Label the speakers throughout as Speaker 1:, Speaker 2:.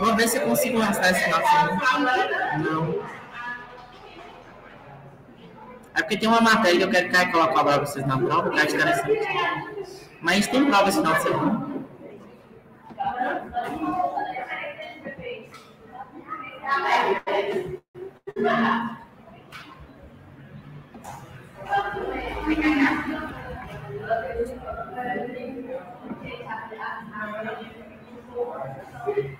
Speaker 1: Vou ver se eu consigo lançar esse final de semana. Não. É porque tem uma matéria que eu quero, quero colocar para vocês na prova, que é interessante. Mas tem prova esse final de semana.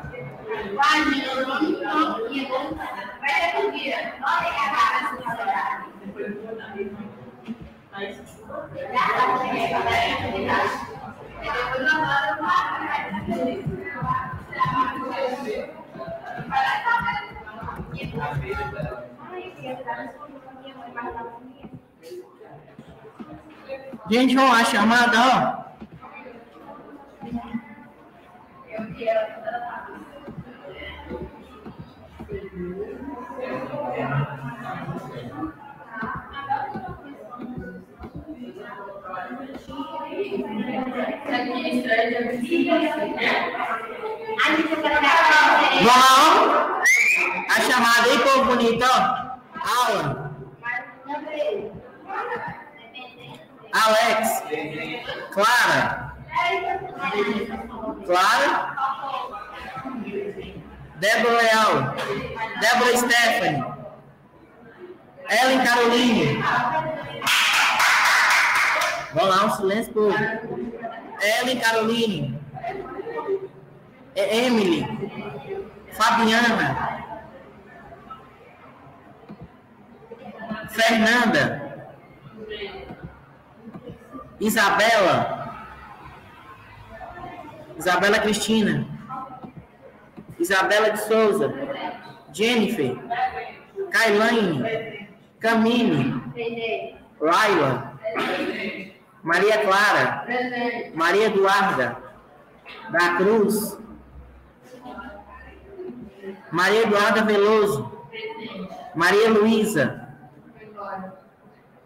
Speaker 1: Gente, vamos lá, chamada, ó. Vamos! A chamada aí, povo bonito. Aula. Alex. Clara. Clara. Débora Leal. Débora Stephanie. Ellen Caroline. Vamos lá, um silêncio, povo. Ellen Caroline. E- Emily. Fabiana. Fernanda. Isabela. Isabela Cristina. Isabela de Souza. Jennifer. Kailane. Camille. Laila. Maria Clara. Maria Eduarda. Da Cruz. Maria Eduarda Veloso. Maria Luísa.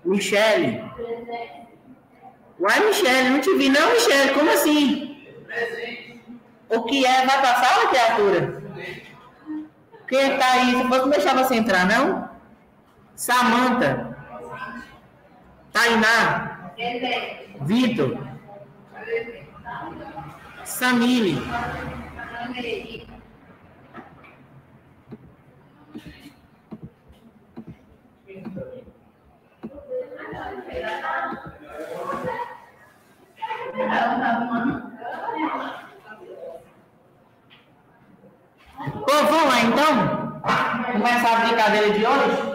Speaker 1: Michele. Uai, Michele, não te vi não, Michele, como assim? O que é? Vai pra sala, criatura? Quem tá aí? Fosse não deixar você entrar, não? Samanta. Tainá. Vitor. Samile. Pô, vamos lá então? Começar a brincadeira de hoje?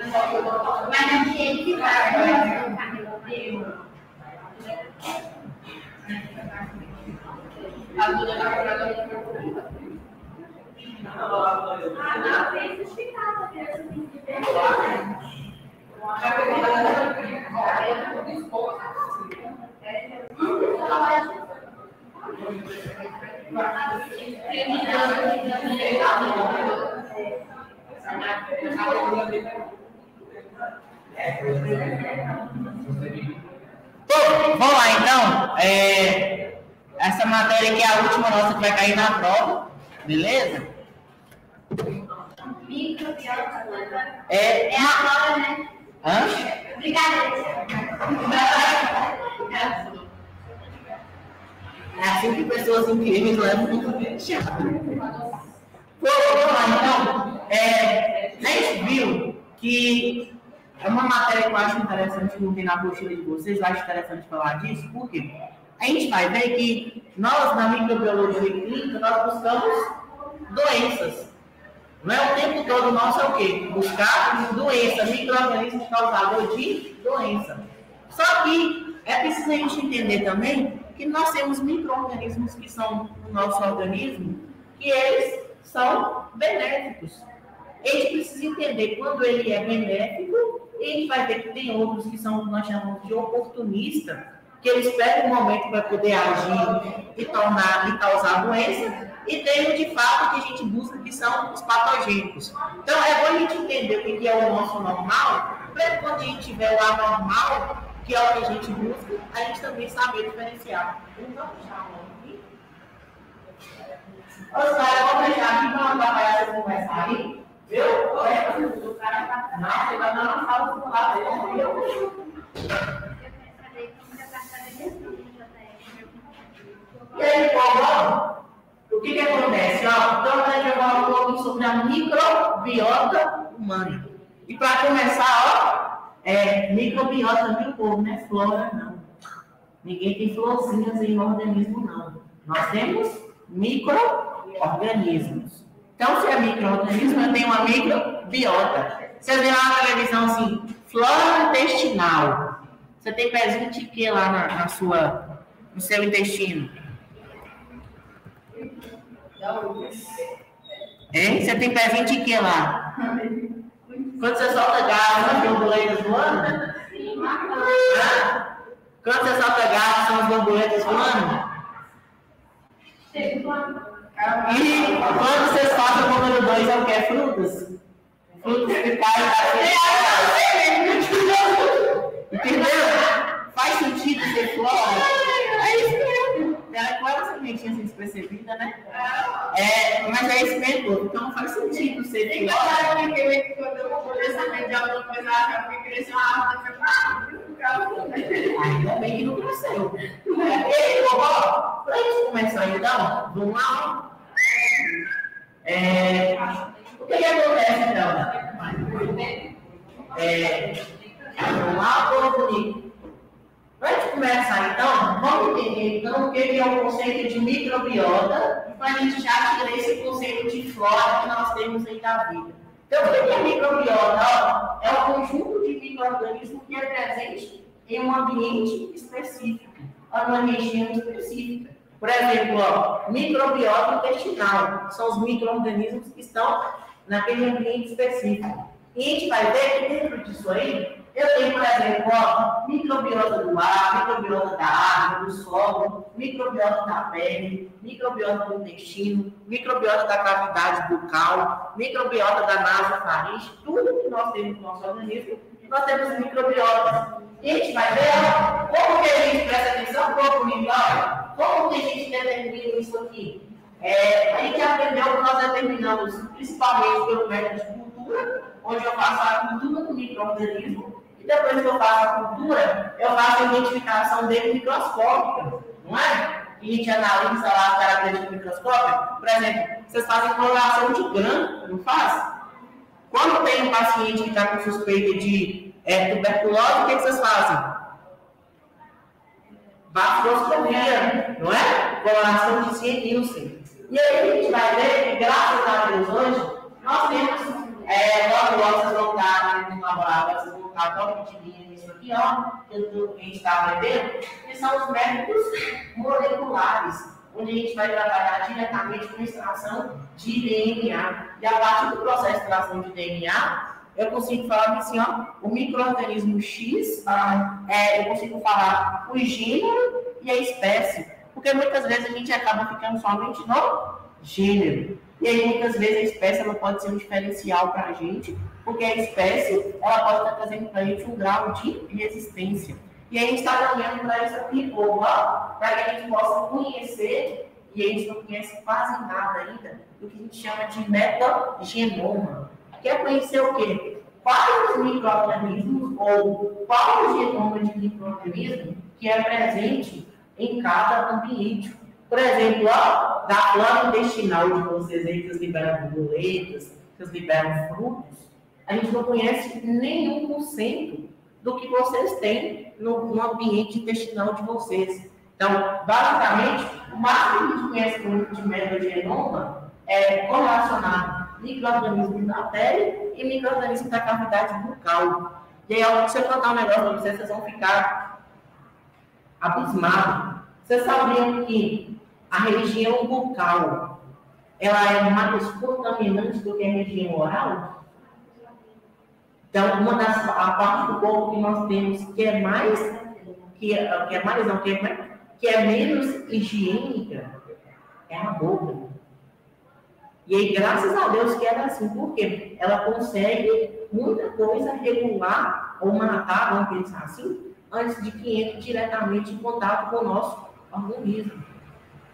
Speaker 2: mais embaixo.
Speaker 3: Mas não tinha que ficar, né?
Speaker 4: Bom, vamos lá então. É, essa matéria aqui é a última nossa que vai cair na prova, beleza? É,
Speaker 3: É agora, né?
Speaker 4: hã?
Speaker 3: Brincadeira.
Speaker 4: É assim que pessoas incríveis levam muito. Pô, vamos lá, então. É, a gente viu que é uma matéria que eu acho interessante, que não tem na apostila de vocês, eu acho interessante falar disso, porque a gente vai ver que nós, na microbiologia clínica, nós buscamos doenças. Não é o tempo todo nosso é o quê? Buscar doença, micro-organismos causadores de doença. Só que é preciso a gente entender também que nós temos micro-organismos que são no nosso organismo, que eles são benéficos. A gente precisa entender quando ele é benéfico, e gente vai ver que tem outros que são nós chamamos de oportunista, que eles pegam o momento para poder agir e tornar e causar doença, e tem de fato que a gente busca que são os patogênicos. Então é bom a gente entender o que é o nosso normal, para quando a gente tiver o anormal, que é o que a gente busca, a gente também saber diferenciar. Então, já, aqui. Os caras vão deixar aqui para não atrapalhar vocês conversarem. Viu? Olha, o cara tá. Não, você vai dar uma fala pro lado dele.
Speaker 3: Eu quero saber como que a carta dele
Speaker 4: E aí, povo, o acontece? Ó, então, a gente vai falar um pouquinho sobre a microbiota humana. E para começar, ó, é microbiota, viu, povo? Não é flora, não. Ninguém tem florzinhas em organismo, não. Nós temos micro-organismos. Então, se é microorganismo, eu tenho uma microbiota. Você vê lá na televisão assim, flora intestinal. Você tem pezinho de quê lá na, na sua, no seu intestino? Hein? Você tem pezinho de quê lá? Quando você solta gás, são as borboletas voando? Hã? Quando você solta gás, são as borboletas voando? E quando vocês fazem o número 2 é o que? Frutas? Frutas que caem da Entendeu? Faz sentido ser flora? É. Ela é quase uma sementinha assim despercebida, né? É, mas é isso mesmo. Então faz sentido ser flora. Ainda bem que não cresceu. Ei, vovó, pra gente começar então, vamos lá. É, o que, que acontece então? É, vamos lá, povo bonito. Pra gente começar então, vamos entender então o que é o conceito de microbiota, para a gente já tirar esse conceito de flora que nós temos aí da vida. Então, o que é microbiota? É o conjunto de micro-organismos que é presente em um ambiente específico, ou numa região específica. Por exemplo, ó, microbiota intestinal, são os micro-organismos que estão naquele ambiente específico. E a gente vai ver que dentro disso aí, eu tenho, por exemplo, ó, microbiota do ar, microbiota da água, do solo, microbiota da pele, microbiota do intestino, microbiota da cavidade bucal, microbiota da nasofaringe, tudo que nós temos no nosso organismo, nós temos microbiotas. E a gente vai ver ó, como que a gente presta atenção, corpo mental, como que a gente determina isso aqui. É, a gente aprendeu que nós determinamos principalmente pelo método de cultura, onde eu faço a cultura do microorganismo, e depois que eu faço a cultura, eu faço a identificação dele microscópica, não é? E a gente analisa lá as características microscópicas. Por exemplo, vocês fazem coloração de grão, não faz? Quando tem um paciente que está com suspeita de é, tuberculose, o que, que vocês fazem? Bafroscopia, não é? Coloração de Cienilsen. E aí a gente vai ver que, graças a Deus, hoje, nós temos, é, logo logo vocês vão estar no laboratório, top de ó, que a gente está aprendendo, que são os métodos moleculares, onde a gente vai trabalhar diretamente com extração de DNA. E a partir do processo de extração de DNA, eu consigo falar assim, ó, o microorganismo X, ah, é, eu consigo falar o gênero e a espécie. Porque muitas vezes a gente acaba ficando somente no gênero. E aí, muitas vezes, a espécie ela pode ser um diferencial para a gente, porque a espécie ela pode estar trazendo para a gente um grau de resistência. E a gente está caminhando para isso aqui, para que a gente possa conhecer, e a gente não conhece quase nada ainda, do que a gente chama de metagenoma. Quer conhecer o quê? Quais os micro-organismos ou qual o genoma de micro-organismo que é presente em cada ambiente. Por exemplo, ó, da flora intestinal de vocês aí, que liberam borboletas, que liberam frutos, a gente não conhece nenhum por cento do que vocês têm no, no, ambiente intestinal de vocês. Então, basicamente, o máximo que a gente conhece de metagenoma é correlacionado micro-organismos da pele e micro-organismos da cavidade bucal. E aí, se eu contar um negócio para vocês, vocês vão ficar abismados. Vocês sabiam que a região bucal ela é mais contaminante do que a região oral? Então, uma das a parte do corpo que nós temos que é mais que é, que é mais não que é, que é menos higiênica é a boca. E aí, graças a Deus que era assim, porque ela consegue muita coisa regular ou matar, vamos pensar assim, antes de que entre diretamente em contato com o nosso organismo.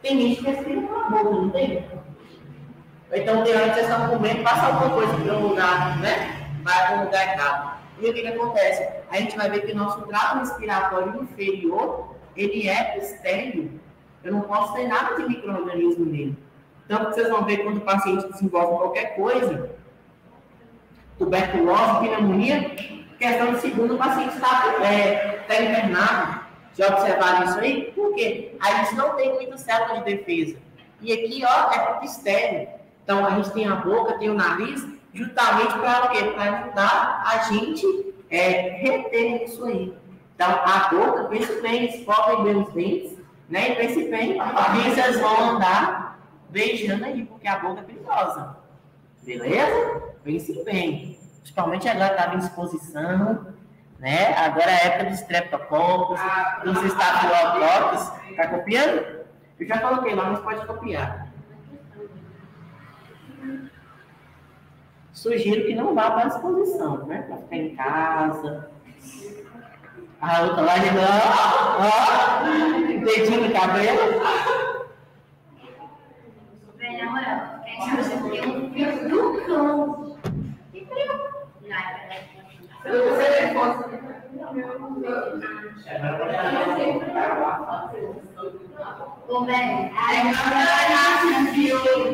Speaker 4: Tem gente que respira pela boca, não tem? Então, tem hora que comendo, passa alguma coisa um lugar, né? Vai para um lugar errado. E o que, que acontece? A gente vai ver que o nosso trato respiratório inferior, ele é estéreo. Eu não posso ter nada de microorganismo nele. Então, vocês vão ver quando o paciente desenvolve qualquer coisa, tuberculose, pneumonia, questão de segundo, o paciente está é, tá internado. Já observaram isso aí? Por quê? A gente não tem muita célula de defesa. E aqui, ó, é tudo estéreo. Então, a gente tem a boca, tem o nariz, justamente para quê? Para ajudar a gente é, reter isso aí. Então, a pense bem, escovem bem os dentes, né? E pense bem, e vocês vão andar beijando aí, porque a boca é perigosa. Beleza? Pense bem. Principalmente agora estava em exposição, né? Agora é a época dos streptococcus, dos estafilococcus. Está copiando? Eu já coloquei lá, mas pode copiar. Sugiro que não vá para a exposição, né? Para ficar em casa. A outra lá de ó, ó, dedinho no cabelo.
Speaker 3: Vem, na moral, quem eu do cão. Que frio. Nada, Ô, aí eu não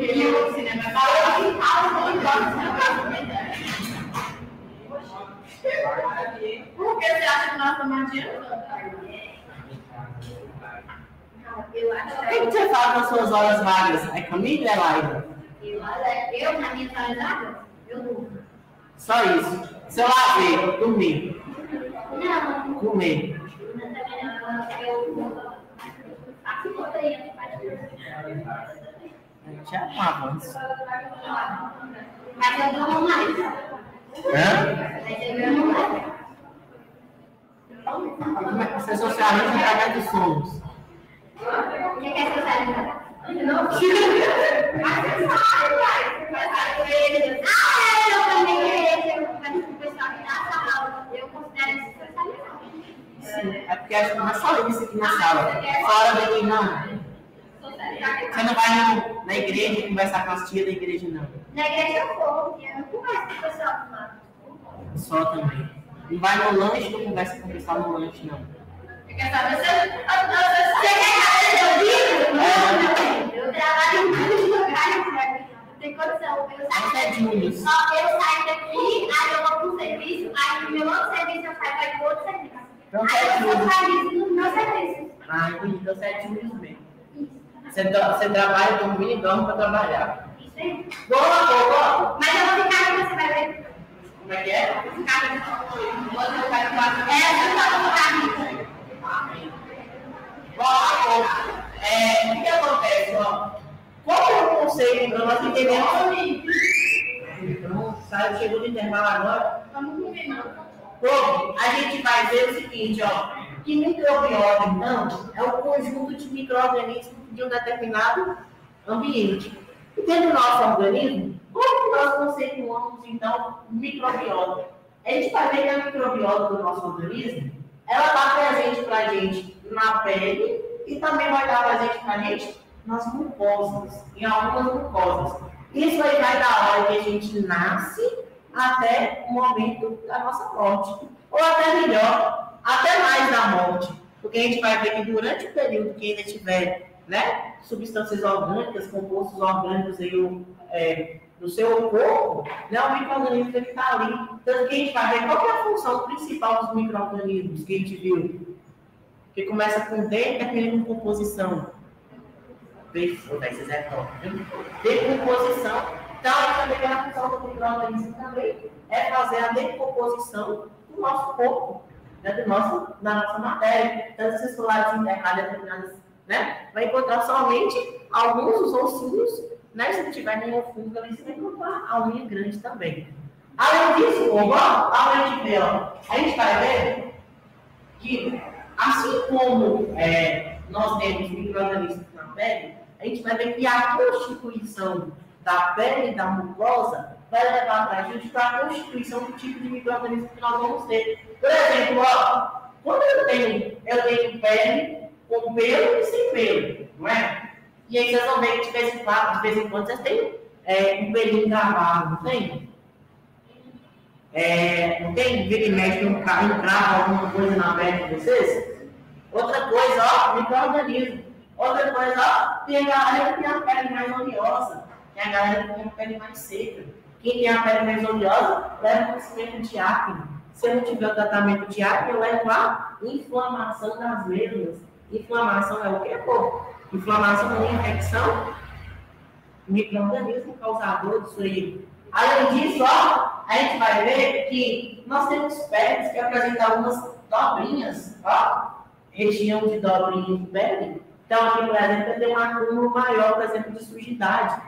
Speaker 3: viu o cinema. Por que você acha que nós estamos adiantando?
Speaker 4: O que você fala nas suas horas vagas? É comigo ou é live?
Speaker 3: Eu, na minha horas vagas, eu durmo.
Speaker 4: Só isso. Seu lazer, dormir.
Speaker 3: Não.
Speaker 4: Comer. Já é um avanço.
Speaker 3: Mas eu durmo mais.
Speaker 4: Hã?
Speaker 3: Mas eu durmo mais.
Speaker 4: Como é que você socializa através dos sonhos?
Speaker 3: O que é socializar? Não. Mas você sabe, pai. Ah, eu também. Converso com o pessoal que dá essa aula. Eu considero isso socializar.
Speaker 4: Sim. É porque a gente não é só isso aqui na sala. Fora daqui, não. Você não vai no, na igreja conversar com as tias da igreja, não.
Speaker 3: Na igreja eu vou, eu não converso com o pessoal lá.
Speaker 4: Só também. Não vai no lanche, não conversa com o pessoal no lanche, não.
Speaker 3: Você quer saber se eu... Quer saber se eu vivo? Eu trabalho em vários lugares? Tem condição. Eu saio
Speaker 4: é Júnior.
Speaker 3: Ó, eu saio daqui, aí eu vou para um serviço, aí no meu outro serviço eu saio para outro serviço.
Speaker 4: Então, é
Speaker 3: faço isso no meu serviço.
Speaker 4: Ah, entendi. Então você é Júnior mesmo. Você, você trabalha, dorme e dorme para trabalhar.
Speaker 3: Isso aí.
Speaker 4: Boa, boa.
Speaker 3: Mas eu vou ficar aqui, você vai ver.
Speaker 4: Como é que é?
Speaker 3: Vou ficar aqui. Vai ficar É, eu vou ficar aqui.
Speaker 4: Bom, é, o que acontece, ó? Qual é o conceito para nós entendermos? saiu, chegou no intervalo agora.
Speaker 1: Vamos combinando.
Speaker 4: Povo, a gente vai ver o seguinte, ó. Que microbiota, então, é o conjunto de micro-organismos de um determinado ambiente. E dentro do nosso organismo, como nós conceituamos, então, microbiota? A gente vai ver que a microbiota do nosso organismo, ela está presente para a gente na pele e também vai estar presente para a gente nas mucosas, em algumas mucosas. Isso aí vai da hora que a gente nasce até o momento da nossa morte. Ou até melhor, até mais da morte. Porque a gente vai ver que durante o período que ainda tiver né, substâncias orgânicas, compostos orgânicos aí, é, no seu corpo, né, o microorganismo está ali. Tanto que a gente vai ver qual é a função principal dos microorganismos que a gente viu. Que começa com D e termina com composição. Decomposição. Então, também a função do microorganismo também é fazer a decomposição do nosso corpo, né, do nosso, da nossa matéria. Tanto esses colares internados determinadas, né? Vai encontrar somente alguns dos ossinhos, né? Se não tiver nenhum fungo ali, você vai encontrar a unha grande também. Além disso, ó, além a gente vai ver que, assim como é, nós temos micro-organismos na pele, a gente vai ver que a constituição da pele da mucosa vai levar para a gente para a constituição do tipo de microorganismo que nós vamos ter. Por exemplo, ó, quando eu tenho, eu tenho pele com pelo e sem pelo, não é? E aí vocês vão ver que de vez em quando, de vez em quando vocês têm é, um pelinho gravado, não tem? É, não tem? Vira e mexe, um cravo, alguma coisa na pele de vocês? Outra coisa, ó, microorganismo. Outra coisa, ó, tem a galera que tem a pele mais oleosa, tem a galera que tem a pele mais seca. Quem tem a pele mais oleosa leva conhecimento de acne. Se eu não tiver o tratamento de acne, eu levo a inflamação das mesmas. Inflamação é o que, pô? Inflamação é uma infecção, microorganismo causador disso aí. Além disso, ó, a gente vai ver que nós temos peles que apresentam algumas dobrinhas, ó, região de dobrinha de pele. Então, aqui, por exemplo, tem um acúmulo maior, por exemplo, de sujidade.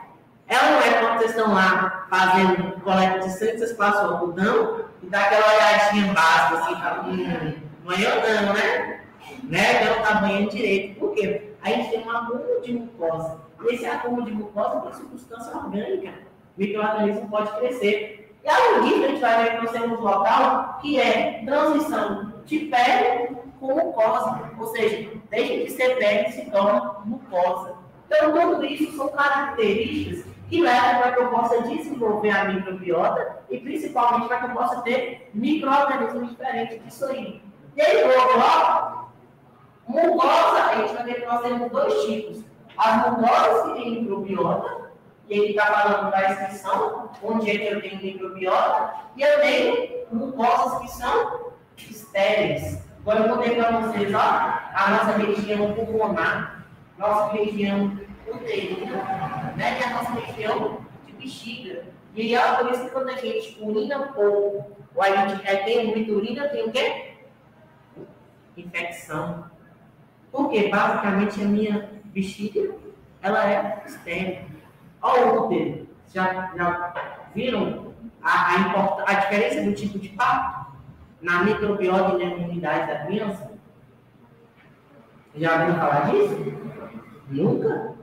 Speaker 4: Ela não é quando vocês estão lá fazendo coleta de sangue, vocês passam o algodão e dá aquela olhadinha básica, assim, fala, hum, amanhã não, né? Né? Então tá banhando direito. Por quê? A gente tem um acúmulo de mucosa. Esse acúmulo de mucosa tem substância orgânica. O microorganismo pode crescer. E além disso, a gente vai ver que nós temos um local que é transição de pele com mucosa. Ou seja, deixa de ser pele se torna mucosa. Então, tudo isso são características que levam para que eu possa desenvolver a microbiota e principalmente para que eu possa ter micro-organismos diferentes disso aí. E aí, ó, mucosa, a gente vai ver que nós temos dois tipos. As mucosas que têm microbiota, e ele está falando da inscrição, onde é que eu tenho microbiota, e eu tenho mucosas que são estéreis. Agora eu vou ter para vocês, ó, a nossa região pulmonar, nossa região uterina, né? E a nossa região de bexiga. E é por isso que quando a gente urina pouco, ou a gente retém muita urina, tem o quê? Infecção. Porque basicamente a minha bexiga, ela é estéril. Olha o útero. Já, já viram a, a, a diferença do tipo de parto? Na microbiota e na imunidade da criança? Já ouviram falar disso? Nunca?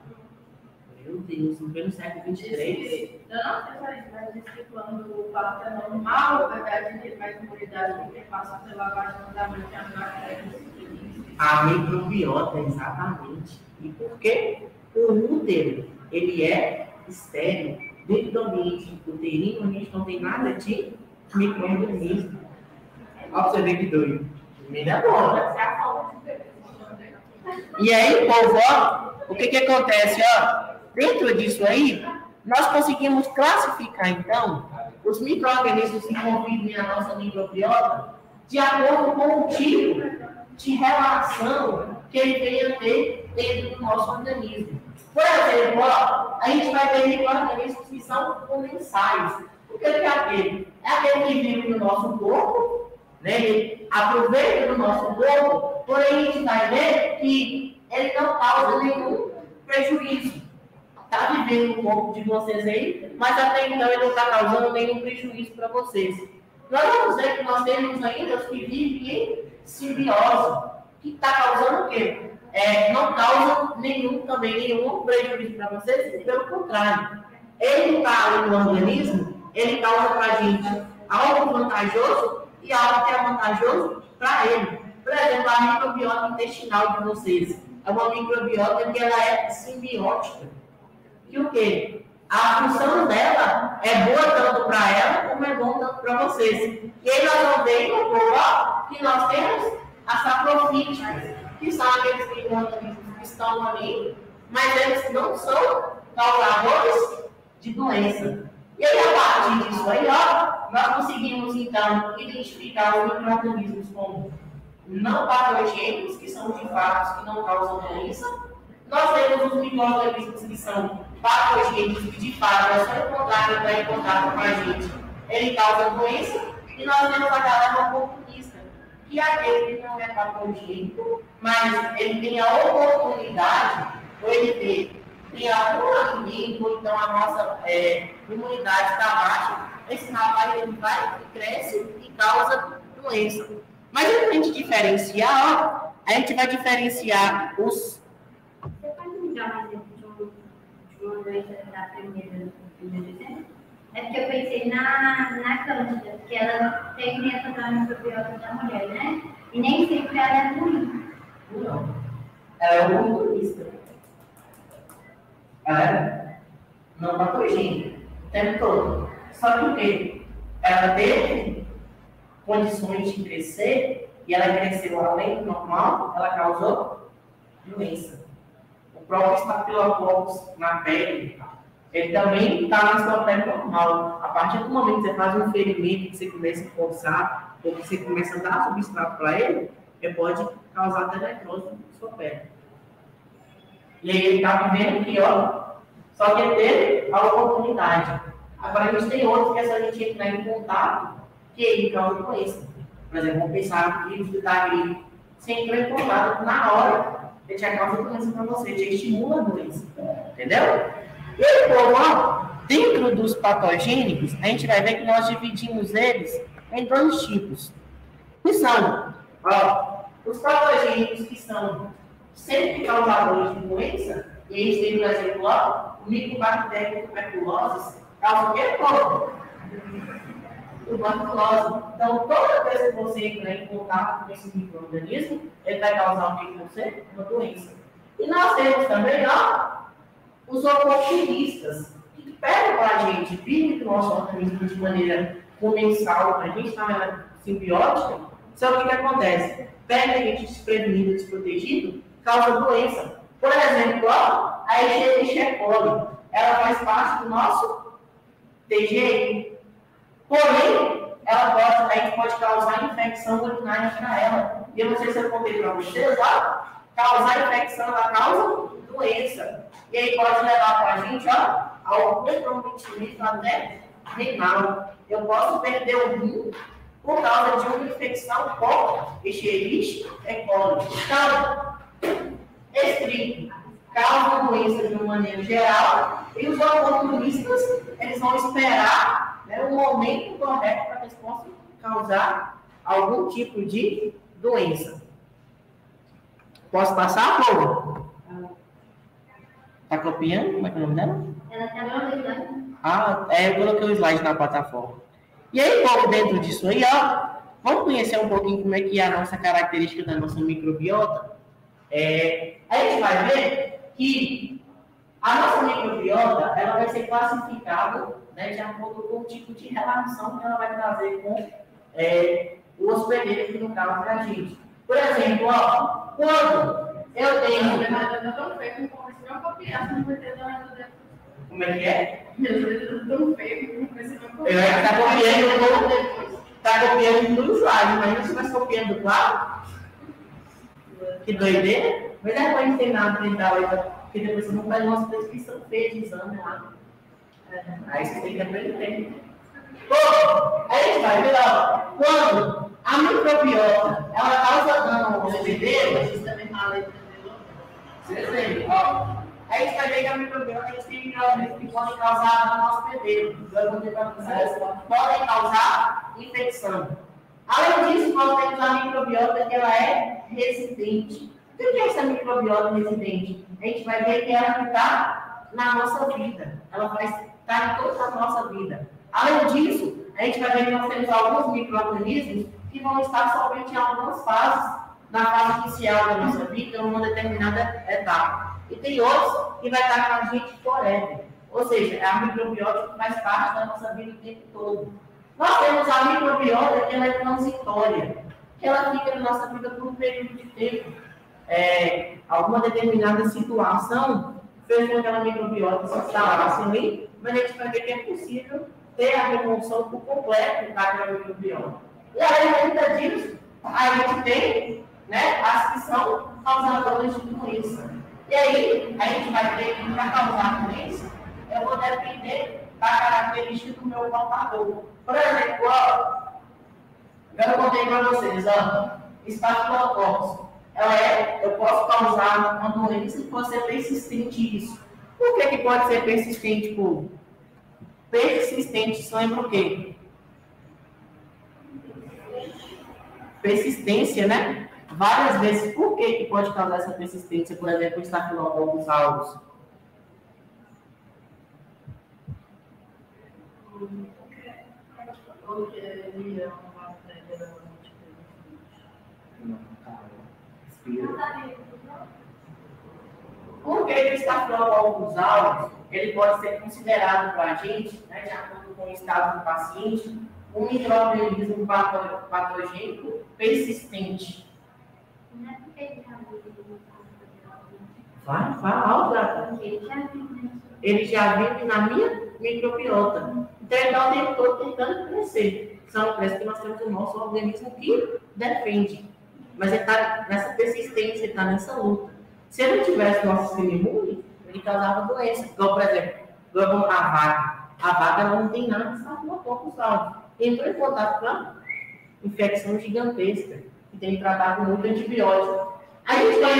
Speaker 4: Meu Deus, não no século 23.
Speaker 1: Eu não sei se mas diz que quando o parto é normal, o bebê adquire mais imunidade porque passa pela vagina da mãe que é as bactérias.
Speaker 4: A microbiota, exatamente. E por quê? O útero, ele é estéreo. Dentro do ambiente uterino, a gente não tem nada de microorganismo. Olha pra você ver que doido. Comida é bom, né? E aí, povo, ó, o que que acontece, ó? Dentro disso aí, nós conseguimos classificar, então, os micro-organismos convivem na nossa microbiota de acordo com o tipo de relação que ele tem a ter dentro do nosso organismo. Por exemplo, ó, a gente vai ter micro-organismos que são comensais. O que é aquele? É aquele que vive no nosso corpo, né? ele aproveita do nosso corpo, porém a gente vai ver que ele não causa nenhum prejuízo. Está vivendo um pouco de vocês aí, mas até então ele não está causando nenhum prejuízo para vocês. Nós vamos ver que nós temos ainda os que vivem em simbiose, que está causando o quê? É, não causa nenhum também nenhum prejuízo para vocês, pelo contrário. Ele está ali no organismo, ele causa para a gente algo vantajoso e algo que é vantajoso para ele. Por exemplo, a microbiota intestinal de vocês é uma microbiota que ela é simbiótica. E o quê? A função dela é boa tanto para ela como é bom tanto para vocês. E aí nós vamos ver no corpo que nós temos as saprofíticas, que são aqueles que estão ali, mas eles não são causadores de doença. E aí, a partir disso aí, ó, nós conseguimos, então, identificar os micro-organismos como não patogênicos, que são de fato que não causam doença. Nós temos os micro-organismos que são que de fato é só encontrar entrar em contato com a gente, ele causa doença. E nós temos a galera oportunista, que é aquele que não é patogênico, mas ele tem a oportunidade, ou ele tem tem algum alimento, então a nossa é, imunidade está baixa, esse rapaz ele vai, cresce e causa doença. Mas a gente diferenciar, a gente vai diferenciar os.
Speaker 3: Doença da primeira, exemplo? É porque eu pensei na, na Cândida, que ela tem da microbiota da mulher, né? E nem sempre ela é ruim.
Speaker 4: Não. Ela é oportunista. Ela é não patogênica o tempo todo. Só que o quê? Ela teve condições de crescer e ela cresceu além do normal, ela causou doença. Próprio estafilococcus na pele, ele também está na sua pele normal. A partir do momento que você faz um ferimento, que você começa a forçar, ou que você começa a dar substrato para ele, ele pode causar até necrose na sua pele. E aí ele está vivendo aqui, ó. Só que ele teve a oportunidade. Agora a gente tem outros que é só a gente entrar em contato que ele causa doença. Por exemplo, vamos pensar que o da gripe. Você em contato na hora, ele já causa doença para você, já estimula a doença. Entendeu? E povo, ó, dentro dos patogênicos, a gente vai ver que nós dividimos eles em dois tipos. Que são, ó, os patogênicos que são sempre causadores de doença, e a gente tem, por exemplo, ó, o micobactéria tuberculose, causa o quê, povo? tuberculose. Então, toda vez que você entra em contato com esse microorganismo, ele vai causar o que você? Uma doença. E nós temos também, ó, os oportunistas, que pegam para a gente, vivem com o nosso organismo de maneira comensal, a gente está na simbiótica, só o que acontece? Pega a gente desprevenido, desprotegido, causa doença. Por exemplo, ó, a Escherichia coli, ela faz parte do nosso TGI, Porém, ela pode, a gente pode causar infecção urinária para ela. E eu não sei se eu contei para vocês, ó, causar infecção ela causa doença. E aí pode levar para a gente, ó, ao comprometimento até renal. Eu posso perder o rim por causa de uma infecção por Escherichia coli. Então, estrito causa doença de uma maneira geral e os oportunistas, eles vão esperar né, o momento correto para que eles possam causar algum tipo de doença. Posso passar, povo? Está copiando? Como é que é o nome dela?
Speaker 3: Ela está no
Speaker 4: Ah, é, eu coloquei o slide na plataforma. E aí, povo, dentro disso aí, ó, vamos conhecer um pouquinho como é que é a nossa característica da nossa microbiota. É, a gente vai ver que a nossa microbiota, ela vai ser classificada né, de acordo com o tipo de relação que ela vai trazer com é, o hospedeiro que no caso para a gente. Por exemplo, ó, quando eu tenho. Como é que é? Eu é que tá copiando Está copiando no slide, mas você vai copiando claro? Que doideira? Mas é para ensinar a tentar, porque depois você não faz uma prescrição feia de exame lá. Aí você tem que aprender. Pô, aí a gente vai ó, quando a microbiota, ela causa dano ao hospedeiro, gente também fala aí, Você ó, a gente vai ver que a microbiota gente tem micro-organismos que podem causar no nosso bebeiro. Eu vou para vocês, podem causar infecção. Além disso, nós temos a microbiota que ela é residente. O que é essa microbiota residente? A gente vai ver que ela está na nossa vida. Ela vai estar em toda a nossa vida. Além disso, a gente vai ver que nós temos alguns micro-organismos que vão estar somente em algumas fases, na fase inicial da nossa vida, em uma determinada etapa. E tem outros que vai estar com a gente forever. Ou seja, é a microbiota que faz parte da nossa vida o tempo todo. Nós temos a microbiota que ela é transitória, que ela fica na nossa vida por um período de tempo. É, alguma determinada situação fez com que aquela microbiota se instalasse ali, mas a gente vai ver que é possível ter a remoção por completo daquela microbiota. E além disso, a gente tem né, as que são causadoras de doença. E aí, a gente vai ter que, para causar doença, eu vou depender da característica do meu portador. Por exemplo, ó, eu contei para vocês, ó, estafilococos. Ela é, eu posso causar uma doença que pode ser persistente isso. Por que, que pode ser persistente, por Persistente, isso lembra o quê? Persistência, né? Várias vezes. Por que, que pode causar essa persistência, por exemplo, o estafilococcus aureus?
Speaker 1: Porque ele é uma bactéria
Speaker 4: Não, calma. Respira. Por que o estafilococcus aureus ele pode ser considerado para a gente, né, de acordo com o estado do paciente, um microorganismo patogênico persistente?
Speaker 3: Não é porque ele já vive
Speaker 4: Vai, fala
Speaker 3: Ele já vive
Speaker 4: Ele já vive na minha microbiota. Então, ele está o tempo todo tentando crescer. Só não cresce que nós temos o nosso organismo que defende. Mas ele está nessa persistência, ele está nessa luta. Se ele não tivesse nosso sistema imune, ele causava doença. Então, por exemplo, a vaga. A vaga não tem nada estafilococos alto. Entrou em contato com uma infecção gigantesca tem que tratar com muito antibiótico. A gente.
Speaker 1: A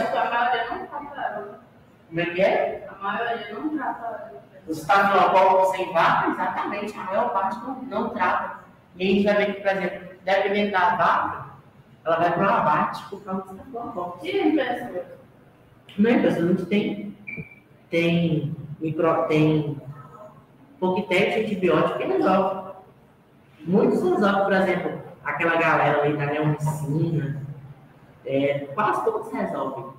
Speaker 1: não trata
Speaker 4: Como é que é?
Speaker 1: A maioria não trata
Speaker 4: Os estafilococos sem vaca, exatamente, a maior parte não, não trata. E a gente vai ver que, por exemplo, dependendo da vaca, ela vai para o abate por causa dos estafilococos.
Speaker 1: E pessoas?
Speaker 4: Não, pessoal, a gente tem, tem, micro, tem coquetéis de antibiótico que resolve. Muitos resolvem, por exemplo, aquela galera ali da neomicina, é, quase todos resolvem.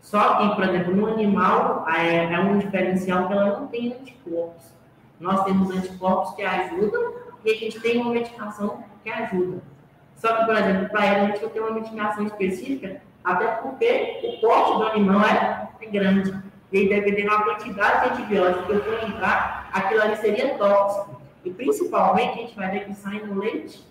Speaker 4: Só que, por exemplo, no animal é, é, um diferencial que ela não tem anticorpos. Nós temos anticorpos que ajudam e a gente tem uma medicação que ajuda. Só que, por exemplo, para ela a gente não tem uma medicação específica até porque o porte do animal é, é grande. E aí, dependendo da quantidade de antibiótico que eu for entrar, aquilo ali seria tóxico. E principalmente, a gente vai ver que sai no leite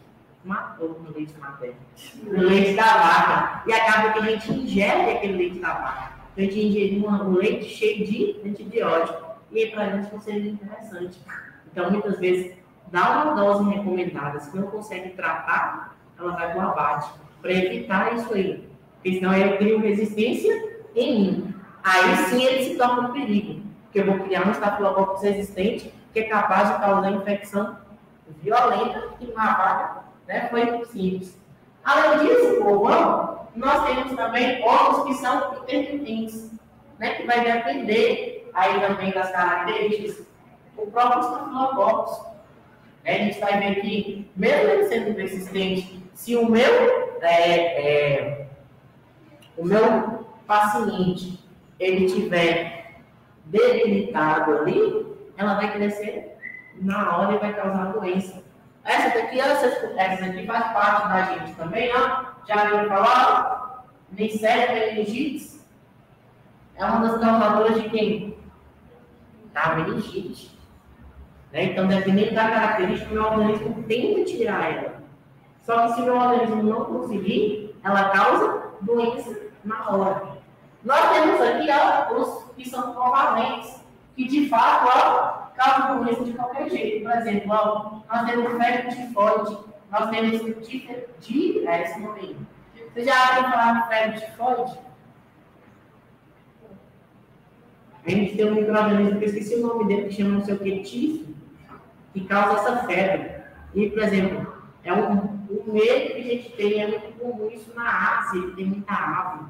Speaker 4: matou no leite materno, no leite da vaca. E acaba que a gente ingere aquele leite da vaca. Então, a gente ingeriu um leite cheio de antibiótico. E para a gente, não seria interessante. Então, muitas vezes, dá uma dose recomendada. Se não consegue tratar, ela vai para o abate. Para evitar isso aí. Porque senão eu crio resistência em mim. Aí sim ele se torna um perigo. Porque eu vou criar um estafilococcus resistente que é capaz de causar infecção violenta e uma vaga né, foi simples. Além disso, povão, nós temos também outros que são intermitentes, né, que vai depender aí também das características. O próprio estafilococcus. Né, a gente vai ver que, mesmo ele sendo persistente, se o meu é, é, o meu paciente ele tiver debilitado ali, ela vai crescer na hora e vai causar doença. Essa daqui, essa, essa daqui faz parte da gente também, ó. Já viram falar? Neisseria meningites. É uma das causadoras de quem? Da meningite. Né? Então, dependendo da característica, o meu organismo tenta tirar ela. Só que se meu organismo não conseguir, ela causa doença na hora. Nós temos aqui ó, os que são covalentes, que de fato ó, causam doença de qualquer jeito. Por exemplo, ó, nós temos febre tifoide, nós temos de, de é esse nome Você já ouviu falar de febre tifoide? a gente tem um microorganismo, que eu esqueci o nome dele, que chama não sei o que, tifo, que causa essa febre. E, por exemplo, é um, um medo que a gente tem, é muito comum isso na Ásia, tem muita ave.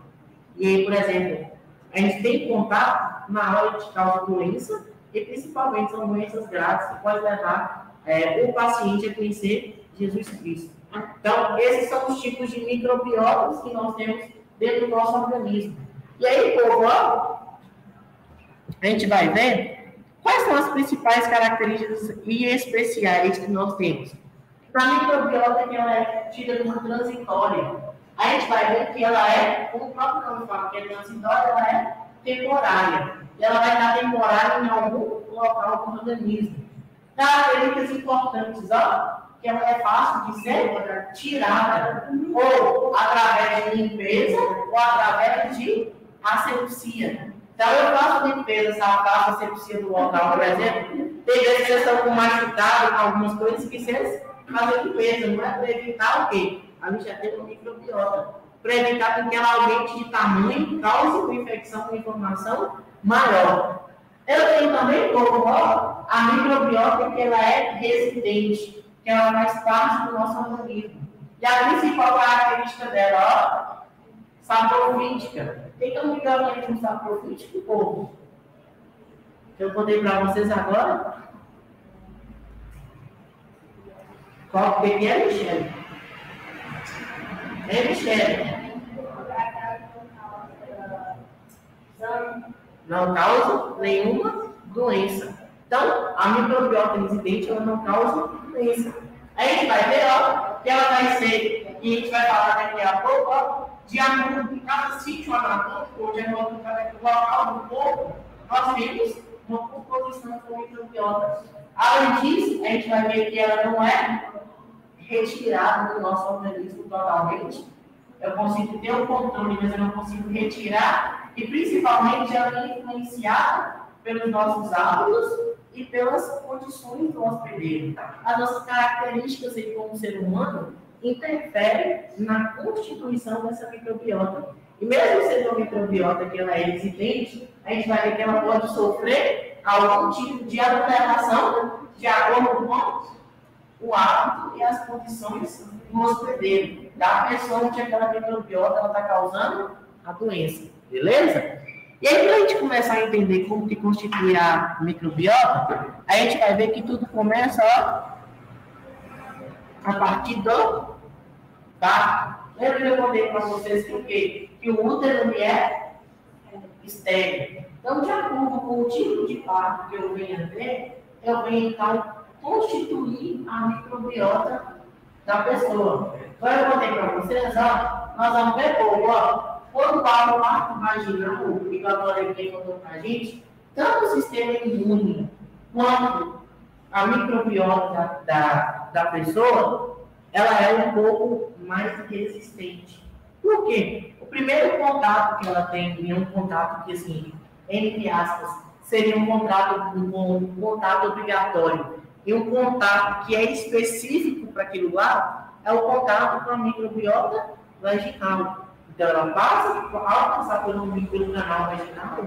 Speaker 4: E aí, por exemplo, a gente tem contato na hora de causa doença, e principalmente são doenças graves que podem levar é, o paciente a conhecer Jesus Cristo. Então, esses são os tipos de microbiotas que nós temos dentro do nosso organismo. E aí, povo, a gente vai ver quais são as principais características e especiais que nós temos. Para a microbiota, que ela é tida como transitória, a gente vai ver que ela é, como o próprio nome fala, que é transitória, ela é temporária. E ela vai estar temporária em algum local do organismo. Características importantes, ó, que ela é fácil de ser tirada, ou através de limpeza, ou através de asepsia. Então, eu faço limpeza, se ela faço asepsia do local, por exemplo, tem vezes que vocês estão com machucado, com algumas coisas que vocês fazem limpeza, não é para evitar o quê? A gente já tem uma microbiota. Para evitar que ela aumente de tamanho, cause uma infecção com inflamação maior. Eu tenho também como ó, a microbiota que ela é residente, que ela faz parte do nosso organismo. E a principal característica dela, ó, saprofítica. Quem que é um microorganismo saprofítico, povo? Eu contei para vocês agora. Qual que é, Michele? É, Michele? Não causa nenhuma doença. Então, a microbiota residente ela não causa doença. Aí a gente vai ver, ó, que ela vai ser, e a gente vai falar daqui a pouco, ó, de acordo com cada sítio anatômico, ou de acordo com cada local do corpo, nós temos uma composição com microbiota. Além disso, a gente vai ver que ela não é retirada do nosso organismo totalmente. Eu consigo ter o controle, mas eu não consigo retirar. E principalmente ela é influenciada pelos nossos hábitos e pelas condições do hospedeiro. As nossas características aí como ser humano interferem na constituição dessa microbiota. E mesmo sendo uma microbiota que ela é residente, a gente vai ver que ela pode sofrer algum tipo de alteração de acordo com o hábito e as condições do hospedeiro, da pessoa onde aquela microbiota está causando a doença. Beleza? E aí, para a gente começar a entender como que constitui a microbiota, a gente vai ver que tudo começa ó, a partir do parto. Lembra que eu contei para vocês que o quê? Que o útero é estéreo. Então, de acordo com o tipo de parto que eu venho a ver, eu venho então constituir a microbiota da pessoa. Então, eu contei para vocês, ó, nós vamos ver pouco, ó. Quando o parto vaginal, o agora ele contou para a gente, tanto o sistema imune quanto a microbiota da, da pessoa, ela é um pouco mais resistente. Por quê? O primeiro contato que ela tem, é um contato que, assim, entre aspas, seria um contato, um contato obrigatório. E um contato que é específico para aquilo lá é o contato com a microbiota vaginal. Então, ela passa, ao passar pelo, pelo canal vaginal,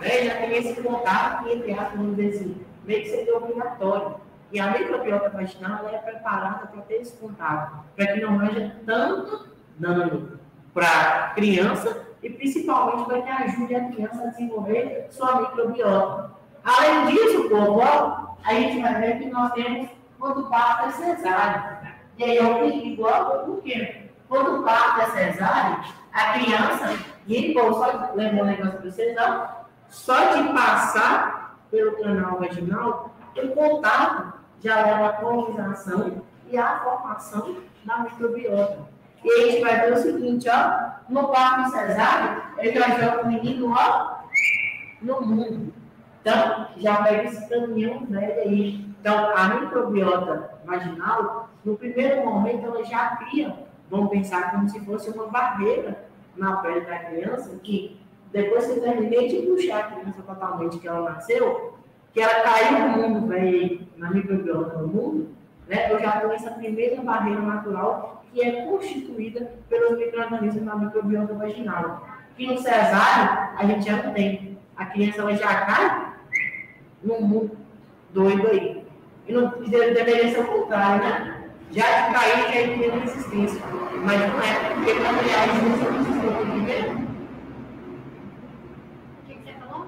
Speaker 4: né, já tem esse contato entre aspas, vamos dizer assim, meio que seria obrigatório. E a microbiota vaginal é preparada para ter esse contato, para que não haja tanto dano para a criança e principalmente para que ajude a criança a desenvolver sua microbiota. Além disso, povo, ó, a gente vai ver que nós temos quando parto é cesárea. E aí eu perigo, por quê? Quando parto é cesárea, a criança, e pô, só lembra um negócio para vocês, não? Só de passar pelo canal vaginal, o contato já leva a colonização e a formação da microbiota. E a gente vai ver o seguinte, ó, no parto cesárea, ele já joga o menino, ó, no mundo. Então, já pega esse caminhão velho aí. Então, a microbiota vaginal, no primeiro momento, ela já cria, vamos pensar como se fosse uma barreira na pele da criança, que depois que eu terminei de puxar a criança totalmente que ela nasceu, que ela caiu no mundo, velho, na microbiota do mundo, né, eu já tenho essa primeira barreira natural que é constituída pelos micro-organismos na microbiota vaginal. Que no cesárea a gente já não tem. a criança ela já cai num mundo doido aí. E não deveria ser o contrário, né? Já de cair, já é tem resistência. Mas não é, porque para criar a resistência precisa primeiro.
Speaker 3: O que que você falou?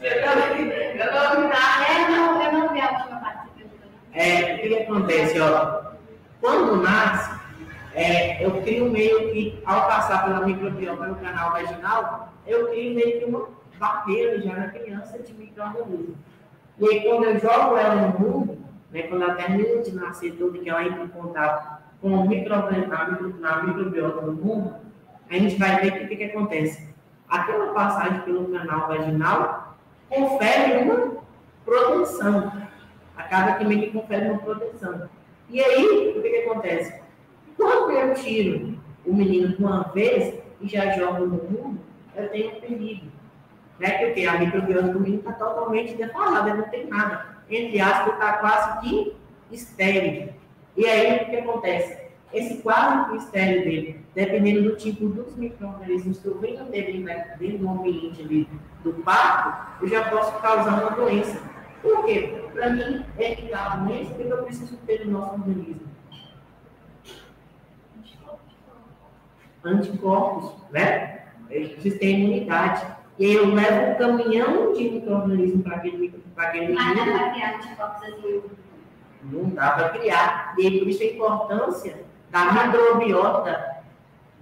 Speaker 1: Eu não, eu não,
Speaker 3: É, não, eu não vi a última parte.
Speaker 4: É, o que, acontece, ó? Quando nasce, é, eu crio meio que, ao passar pela microbioma pelo canal vaginal, eu crio meio que uma barreira já na criança de microorganismo. E aí, quando eu jogo ela no mundo, né, quando ela termina de nascer tudo, que ela entra em contato com o microorganismo, na, micro, na microbiota do mundo, a gente vai ver o que, que acontece. Aquela passagem pelo canal vaginal confere uma proteção. Acaba que meio que confere uma proteção. E aí, o que, que acontece? Quando eu tiro o menino de uma vez e já jogo no mundo, eu tenho um perigo. Né? Porque a microbiota do menino está totalmente defalada, não tem nada. Entre aspas, está quase que estéril. E aí, o que acontece? Esse que estéril dele, dependendo do tipo dos micro-organismos que eu venho ter dentro do ambiente ali do parto, eu já posso causar uma doença. Por quê? Para mim, é a doença que eu preciso ter no nosso organismo. Anticorpos, né? Têm imunidade. E aí eu levo um caminhão de micro-organismos para aquele, pra aquele
Speaker 3: Mas dá
Speaker 4: menino.
Speaker 3: pra criar anticorpos assim.
Speaker 4: Não dá para criar. E aí, por isso a importância da microbiota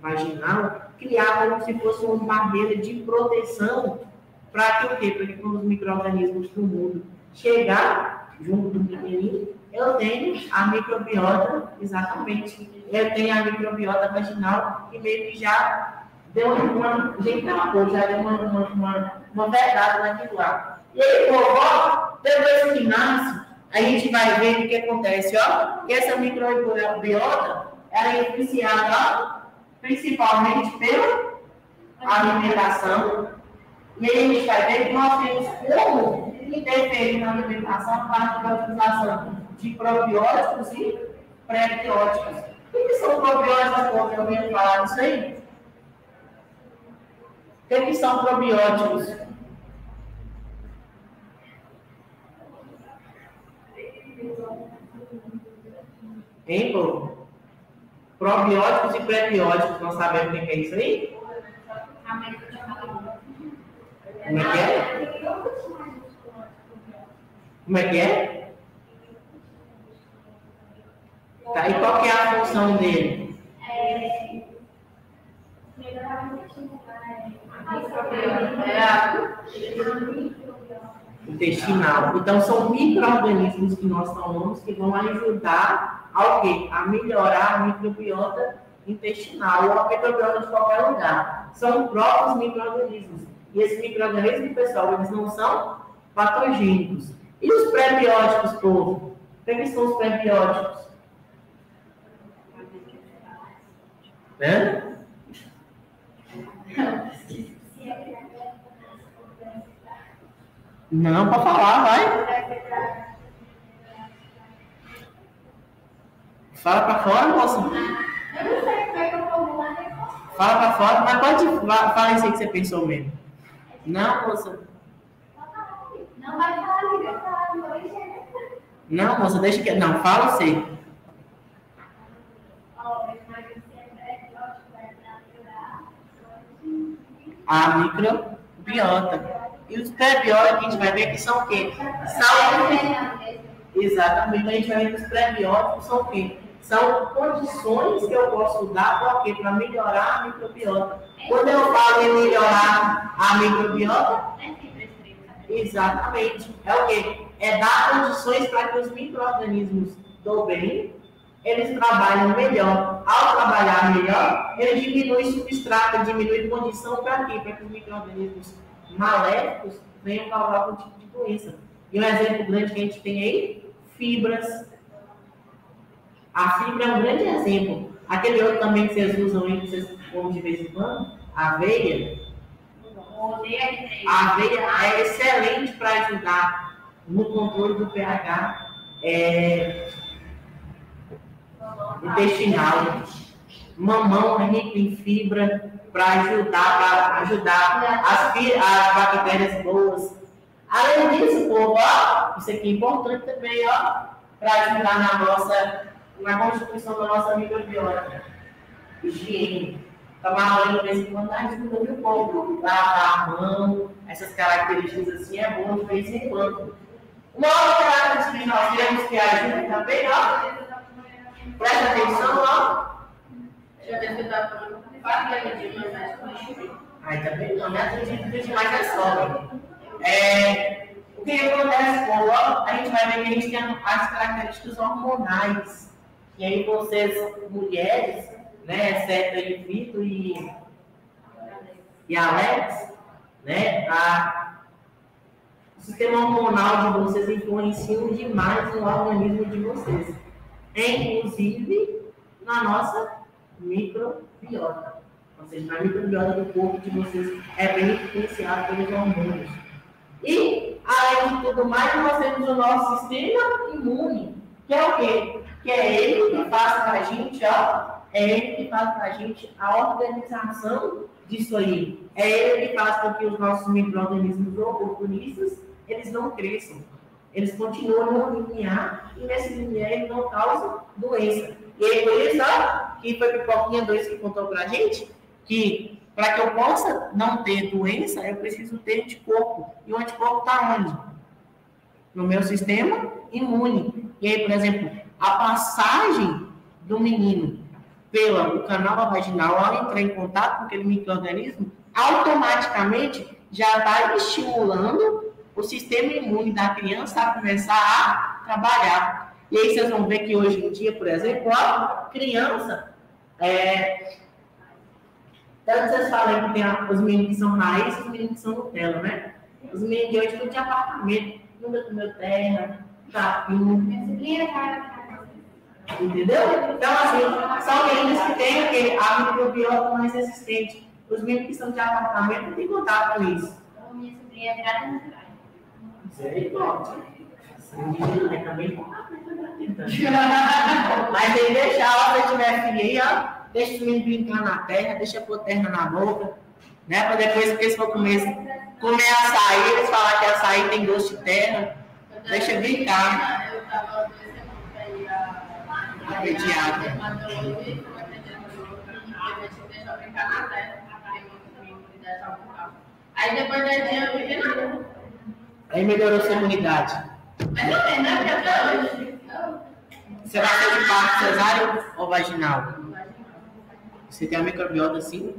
Speaker 4: vaginal criar como se fosse uma barreira de proteção para que o quê? Para que quando os micro-organismos do mundo chegar junto do pequenininho, eu tenho a microbiota, exatamente. Eu tenho a microbiota vaginal que meio que já deu uma, já encapou, já deu uma, uma, uma, uma vedada naquilo lá. E aí, vovó, depois que nasce, a gente vai ver o que acontece, ó. Que essa microbiota, ela é influenciada, ó, principalmente pela alimentação. E aí a gente vai ver que nós temos como interferir na alimentação para a utilização de probióticos e pré-bióticos. O que são probióticos, como eu venho falar disso aí? O que são probióticos? Hein, povo? Probióticos e pré-bióticos, nós sabemos o que é isso aí? Como é que é? Como é que é? Tá, e qual que é a função dele?
Speaker 3: É,
Speaker 4: Intestinal. Então, são micro-organismos que nós tomamos que vão ajudar ao quê? A melhorar a microbiota intestinal ou a microbiota de qualquer lugar. São próprios micro-organismos. E esses micro-organismos, pessoal, eles não são patogênicos. E os pré-bióticos, povo? O que que são os pré-bióticos? Né? Não, para falar, vai. Fala para fora, moça.
Speaker 3: Eu não sei como é que eu vou lá depois.
Speaker 4: Fala para fora, mas pode fa- fala isso aí que você pensou mesmo. Não, moça.
Speaker 3: Não vai falar, amiga. Fala, não enxergar.
Speaker 4: Não, moça, deixa que. Não, fala você.
Speaker 3: É.
Speaker 4: A microbiota. E os pré-bióticos a gente vai ver que são o quê? São. Exatamente, a gente vai ver que os pré-bióticos são o quê? São condições que eu posso dar para melhorar a microbiota. Quando eu falo em melhorar a microbiota, Exatamente. É o quê? É dar condições para que os micro-organismos do bem, eles trabalhem melhor. Ao trabalhar melhor, ele diminui substrato, diminui condição para quê? Para que os micro-organismos maléficos venham causar algum tipo de doença. E um exemplo grande que a gente tem aí, fibras. A fibra é um grande exemplo. Aquele outro também que vocês usam aí, que vocês comem de vez em quando, aveia, a aveia é excelente para ajudar no controle do pH é, intestinal. Mamão é rico em fibra para ajudar, para ajudar as, as bactérias boas. Além disso, povo, ó, isso aqui é importante também, ó, para ajudar na nossa, na constituição da nossa microbiota. Higiene. Tomar banho de vez em quando ajuda, viu, povo? Lavar a mão, essas características assim é bom de vez em quando. Uma outra característica que nós temos que ajuda também, ó, presta atenção, ó,
Speaker 1: Já deve estar
Speaker 4: Aí também não, né? Gente que demais é sobra. É, o que acontece, pô, ó, a gente vai ver que a gente tem as características hormonais. E aí vocês, mulheres, né, exceto aí Vitor e, e Alex, né, a, o sistema hormonal de vocês influenciam demais no organismo de vocês. Inclusive na nossa microbiota. Ou seja, a microbiota do corpo de vocês é bem influenciada pelos hormônios. E, além de tudo mais, nós temos o nosso sistema imune, que é o quê? Que é ele que faz para a gente, ó, é ele que faz para a gente a organização disso aí. É ele que faz com que os nossos micro-organismos oportunistas, eles não cresçam. Eles continuam no limiar e nesse limiar ele não causa doença. E aí, por isso, ó, que foi Pipoquinha 2 que contou pra gente, que para que eu possa não ter doença, eu preciso ter anticorpo. E o anticorpo está onde? No meu sistema imune. E aí, por exemplo, a passagem do menino pelo canal vaginal, ao entrar em contato com aquele microorganismo, automaticamente já está estimulando o sistema imune da criança a começar a trabalhar. E aí vocês vão ver que hoje em dia, por exemplo, a criança, é, tanto vocês falam que tem a- os meninos que são raiz e os meninos que são Nutella, né? Os meninos de hoje tudo de apartamento, nunca comeu terra,
Speaker 3: sobrinha tá.
Speaker 4: entendeu? Então, assim, são meninos que têm aquele, a microbiota mais resistente. Os meninos que são de apartamento não têm contato com isso.
Speaker 3: Então, minha sobrinha é praia.
Speaker 4: Misericórdia. Também. Mas aí deixa, ó, se tiver filho aí, ó, deixa os meninos brincar na terra, deixa pôr terra na boca, né? Pra depois que eles for comer, comer açaí, eles falar que açaí tem gosto de terra. Deixa brincar.
Speaker 1: Eu aí a.
Speaker 4: Pediatra.
Speaker 1: tem. Aí depois da dia eu.
Speaker 4: Aí melhorou sua imunidade.
Speaker 1: Mas não tem. Não.
Speaker 4: Você vai de parto cesáreo ou vaginal? Você tem a microbiota assim?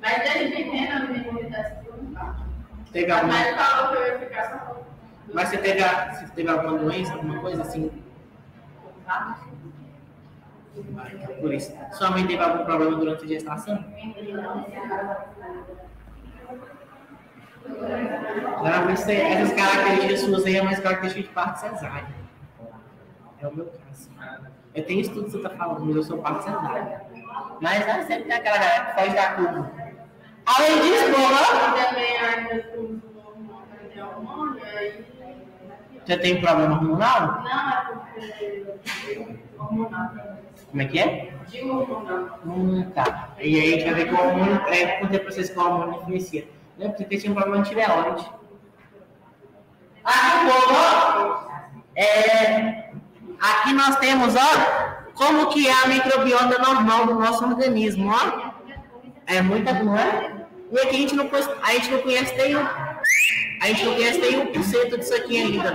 Speaker 1: Mas desde pequena a minha imunidade.
Speaker 4: Teve alguma,
Speaker 1: médica falou que eu ia ficar só.
Speaker 4: mas você teve, a- você teve alguma doença, alguma coisa assim? Por isso. Sua mãe teve algum problema durante a gestação? Geralmente essas características suas aí é mais característica de parto cesárea. É o meu caso. Eu tenho estudo que você está falando, mas eu sou parto cesárea. Mas né, sempre tem aquela galera que foge da curva. Além disso,
Speaker 1: com aí.
Speaker 4: você tem problema hormonal?
Speaker 1: Não, é porque. hormonal.
Speaker 4: Como é que é?
Speaker 1: De hormonal.
Speaker 4: Hum, tá. E aí a gente vai ver que o hormônio, é, quanto é processo que o hormônio influencia. Né? Porque tinha um problema de tireoide. Aqui, povo, ó, é, aqui nós temos, ó, como que é a microbiota normal do nosso organismo, ó. É muita, é? E aqui a gente não, a gente não conhece nem um, a gente não conhece nem um por cento disso aqui ainda.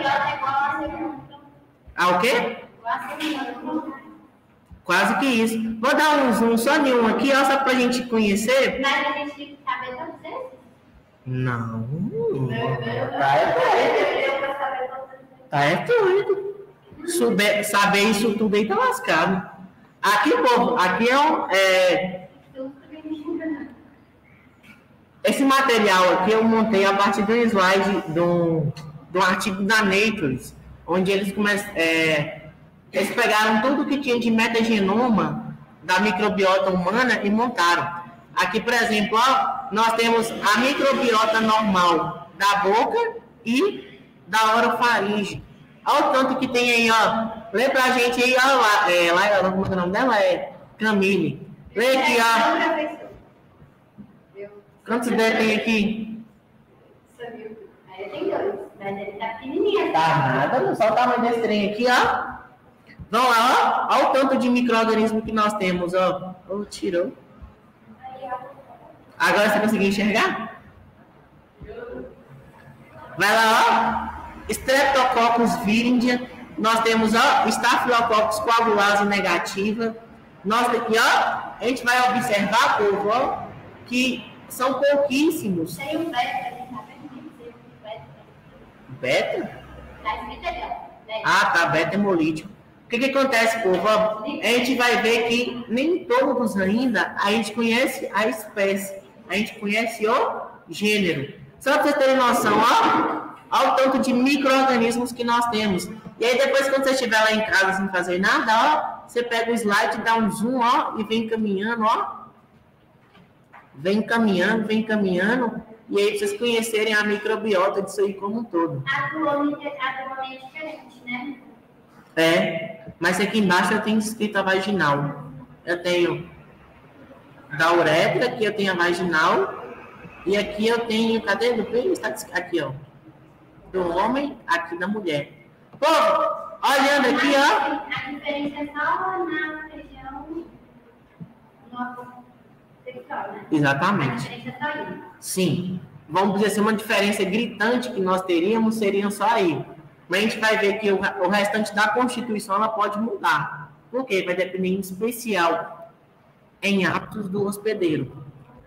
Speaker 4: Ah, o quê? Quase que isso. Vou dar um zoom só em um aqui, ó, só pra gente conhecer.
Speaker 3: Mas a gente tem que saber todos
Speaker 4: Não. Tá é doido. Tá é doido. Souber- saber isso tudo aí tá lascado. Aqui, povo, aqui é um. é, esse material aqui eu montei a partir de um slide de um, de um artigo da Nature, onde eles começam. é, eles pegaram tudo que tinha de metagenoma da microbiota humana e montaram. Aqui, por exemplo, ó, nós temos a microbiota normal da boca e da orofaringe. Olha o tanto que tem aí, ó. Lê pra gente aí, ó, lá, é, lá, como é é o nome dela? É Camille. Lê aqui, ó.
Speaker 3: Eu
Speaker 4: Quantos dedos tem aqui?
Speaker 3: tenho dois, mas ele tá pequenininho.
Speaker 4: Tá nada, não. Só o tamanho desse trem aqui, ó. Vamos lá, ó. Olha o tanto de micro-organismo que nós temos, ó. Oh, tirou. Agora você conseguiu enxergar? Vai lá, ó. Streptococcus virindia. Nós temos, ó, Staphylococcus coagulase negativa. Nós aqui, ó, a gente vai observar, povo, ó, que são pouquíssimos.
Speaker 3: Tem um beta, tá beta.
Speaker 4: Beta?
Speaker 3: Tá escrito ali, ó. Beta.
Speaker 4: Ah, tá, beta hemolítico. O que, que acontece, povo? A gente vai ver que nem todos ainda a gente conhece a espécie, a gente conhece o gênero. Só para vocês terem noção, ó, ó o tanto de micro-organismos que nós temos. E aí depois, quando você estiver lá em casa sem fazer nada, ó, você pega o slide, dá um zoom, ó, e vem caminhando, ó. Vem caminhando, vem caminhando, e aí vocês conhecerem a microbiota disso aí como um todo.
Speaker 3: Atualmente é diferente, né?
Speaker 4: É, mas aqui embaixo eu tenho escrito a vaginal. Eu tenho da uretra, aqui eu tenho a vaginal, e aqui eu tenho, cadê do pênis? Tá aqui, ó. Do homem, aqui da mulher. Pô, olhando aqui, ó.
Speaker 3: A diferença é só na região sexual, né? A
Speaker 4: Exatamente.
Speaker 3: diferença é só aí.
Speaker 4: Sim. Vamos dizer assim, uma diferença gritante que nós teríamos seria só aí. Mas a gente vai ver que o, o restante da Constituição ela pode mudar. Por quê? Vai depender em especial em hábitos do hospedeiro.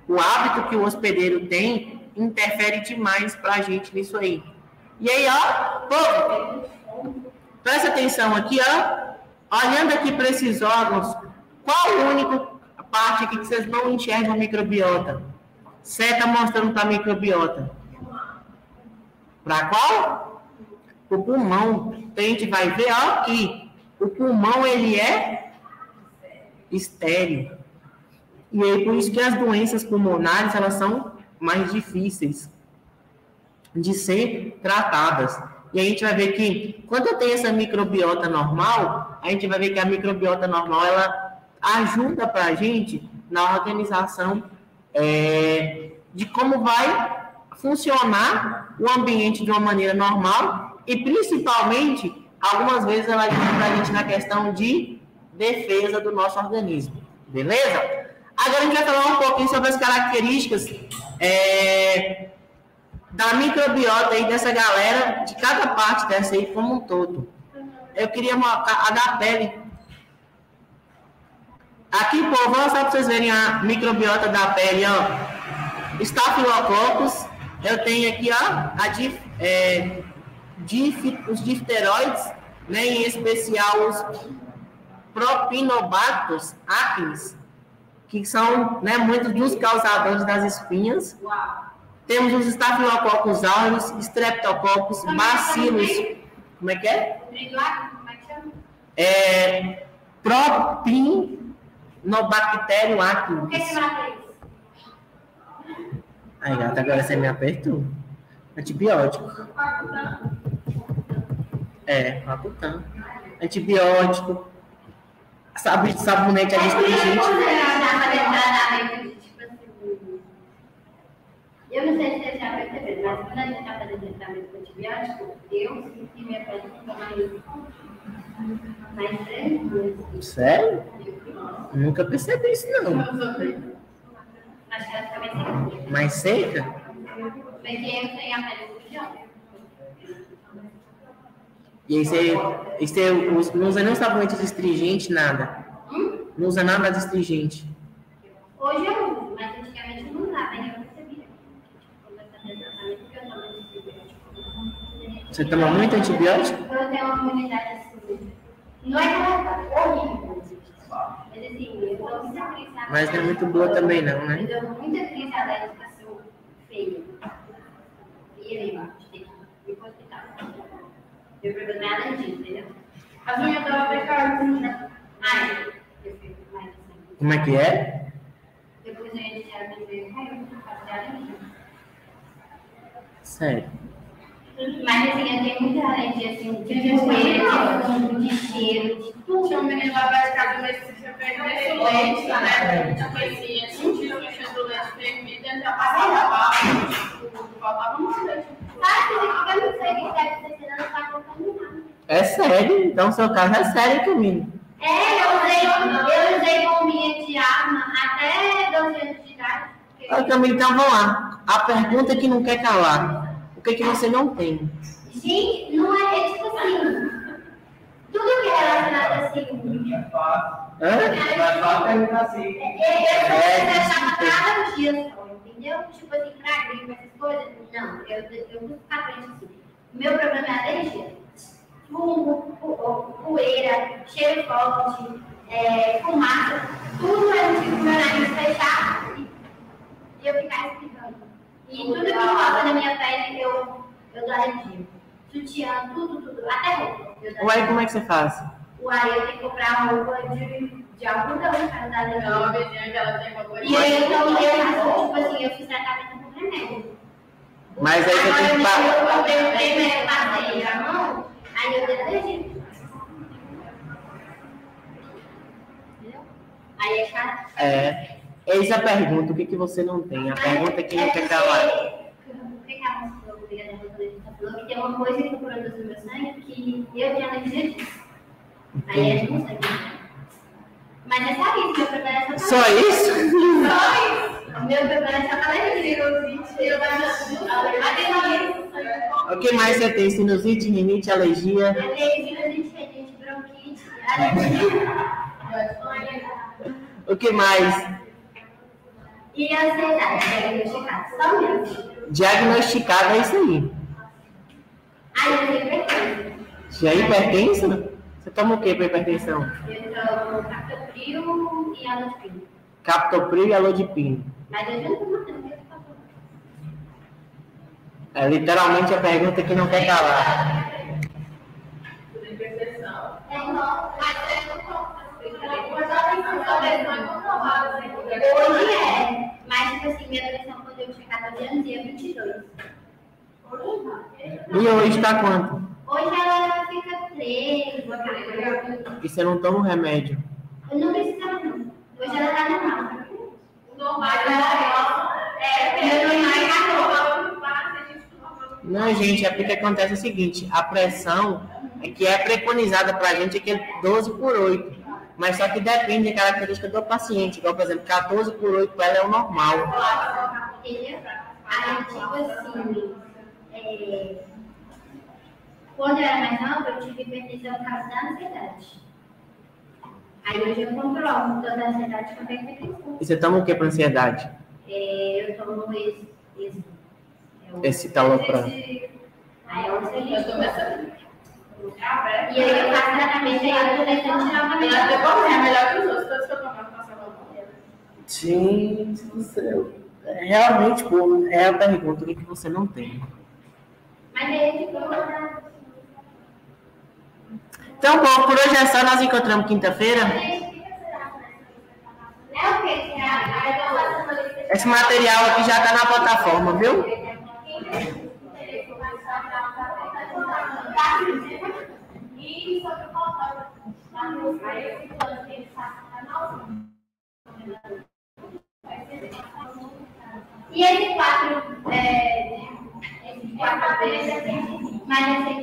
Speaker 4: O hábito que o hospedeiro tem interfere demais para a gente nisso aí. E aí, ó, povo, presta atenção aqui, ó. Olhando aqui para esses órgãos, qual a única parte aqui que vocês não enxergam microbiota? Seta mostrando para microbiota. Para qual? O pulmão. Então, a gente vai ver ó, que o pulmão ele é estéreo. E aí por isso que as doenças pulmonares elas são mais difíceis de ser tratadas. E a gente vai ver que quando eu tenho essa microbiota normal, a gente vai ver que a microbiota normal ela ajuda para a gente na organização é, de como vai funcionar o ambiente de uma maneira normal e principalmente algumas vezes ela ajuda para a gente na questão de defesa do nosso organismo, beleza? Agora a gente vai falar um pouquinho sobre as características é, da microbiota aí dessa galera, de cada parte dessa aí como um todo. Eu queria mostrar a da pele. Aqui, povo, ó, só para vocês verem a microbiota da pele, ó. Staphylococcus. Eu tenho aqui, ó, a dif, é, dif, os difteroides, né, em especial os propinobactos acnes, que são né, muitos dos causadores das espinhas. Temos os estafilococcus aureus, streptococcus, bacilos. Como é que é?
Speaker 3: É?
Speaker 4: É propinobactério acnes.
Speaker 3: que mata isso?
Speaker 4: Ai, gata, agora você me apertou. Antibiótico. É, Rakutan. Antibiótico. Sabe, sabonete
Speaker 3: tipo assim, Eu não sei se você já percebeu, mas quando a gente está fazendo tratamento antibiótico, eu sinto minha pele fica mais. mais tranquila.
Speaker 4: Sério? Nunca percebi isso, não.
Speaker 3: Mais
Speaker 4: seca?
Speaker 3: Porque eu tenho a pele sujão.
Speaker 4: E aí você, você usa- não usa nem sabonete astringente, nada.
Speaker 3: Hum?
Speaker 4: Não usa nada de astringente.
Speaker 3: Hoje eu uso, mas antigamente não usava, e eu tomo antibiótico.
Speaker 4: Você toma muito antibiótico?
Speaker 3: Eu tenho uma imunidade assim. Não é que é horrível. Mas assim, eu dou muita crise
Speaker 4: Mas não é muito boa também não, né?
Speaker 3: Eu dou muita crise alérgica assim, feia. E aí, ó, tem que ir pro hospital. Meu problema é alergia, entendeu?
Speaker 1: As unhas dela pecaram.
Speaker 3: Ai, eu fico mais assim.
Speaker 4: Como é que é?
Speaker 3: Depois eu ia tirar meu veio, por causa de alergia.
Speaker 4: Sério.
Speaker 3: Mas assim, eu tenho muita alergia assim, de poeira, de cheiro, de tudo.
Speaker 1: Tinha um menino lá de casa, mas se você perdesse o leite, né? Tinha coisinha, sentia o cheiro do leite ele já passava mal. Faltava muito leite.
Speaker 3: Eu tá.
Speaker 4: É sério? Então seu caso é sério, Camila.
Speaker 3: É, eu usei, eu usei bombinha de arma até 12 anos de idade. porque-
Speaker 4: Camila, então vamos lá. A pergunta que não quer calar. O que, que você não tem?
Speaker 3: Gente, não é, é tipo assim. Tudo que é relacionado assim.
Speaker 4: Hã?
Speaker 3: Eu achava cada dia só, entendeu? Tipo assim, pra gripe, essas coisas. Não, eu, eu vou ficar frente assim. O meu problema é alergia. Fumo, poeira, cheiro forte, é, fumaça, tudo é tipo meu nariz fechar e e eu ficar explicando. E tudo que passa na minha pele, eu, eu dou alergia. Sutiã, tudo, tudo, até roupa. Eu
Speaker 4: Ué, como é que você faz?
Speaker 3: Uai, eu tenho que comprar roupa de, de algodão para dar alergia.
Speaker 1: Não, a vizinha que ela tem uma coisa.
Speaker 3: E aí, então, eu, tipo assim, eu fiz tratamento com remédio.
Speaker 4: Mas aí você tem que pa-
Speaker 3: eu, eu dei o remédio, passei a mão, aí eu. Entendeu? Aí é chato.
Speaker 4: É. Eis a pergunta, o que, que você não tem? A pergunta é que não quer calar.
Speaker 3: O que que a moça falou, obrigada, a falou que tem uma coisa que produz no meu sangue que eu tenho alergia disso. Aí é não sei. Mas é só isso, meu problema é só
Speaker 4: Só isso?
Speaker 3: Só isso. Meu problema é só alergia.
Speaker 4: O que mais você tem? Sinusite, rinite, alergia?
Speaker 3: Alergia, gente, bronquite, alergia.
Speaker 4: O que mais?
Speaker 3: E ansiedade, diagnosticada, somente.
Speaker 4: Diagnosticado é isso aí.
Speaker 3: Aí eu tenho hipertensão.
Speaker 4: Já é hipertensa? Você toma o que para hipertensão?
Speaker 3: Eu tomo captopril e alodipino.
Speaker 4: Captopril e alodipino.
Speaker 3: Mas eu já não tô matando?
Speaker 4: É literalmente a pergunta que não quer calar.
Speaker 3: É.
Speaker 1: Hoje
Speaker 3: Hoje é, mas tipo assim, minha adolescência quando eu tinha 14 anos ia 22.
Speaker 4: E hoje tá quanto?
Speaker 3: Hoje ela fica 3, uma
Speaker 4: E você não toma o remédio?
Speaker 3: Eu não precisava não. Hoje ela tá normal.
Speaker 1: Normal,
Speaker 3: É, meu normal é 14.
Speaker 4: Não, gente, é porque acontece o seguinte, a pressão é que é preconizada pra gente é que é 12 por 8. Mas só que depende da característica do paciente. Igual, por exemplo, 14 por 8 para ela é o normal.
Speaker 3: Aí, tipo assim, é, quando eu era mais nova, eu tive hipertensão por causa da ansiedade. Aí hoje eu controlo tanto a ansiedade quanto a hipertensão.
Speaker 4: E você toma o que para ansiedade?
Speaker 3: É, eu tomo esse. esse é o-
Speaker 4: Esse talopram.
Speaker 3: Aí é o
Speaker 1: Eu tô
Speaker 3: ansiolítico.
Speaker 1: pensando.
Speaker 3: E aí eu faço tratamento, aí eu tô tentando tirar o
Speaker 1: Ela tem
Speaker 3: cabelo.
Speaker 1: é melhor que os outros, todos que eu tomava passava mal.
Speaker 4: Gente do céu. É Realmente, pô, é a pergunta, o que, você não tem?
Speaker 3: Mas aí, tipo, eu
Speaker 4: Então, bom, por hoje é só, nós encontramos quinta-feira.
Speaker 3: É.
Speaker 4: Esse material aqui já tá na plataforma, viu?
Speaker 3: E esse está E esse quatro, é, esse quatro vezes, mas é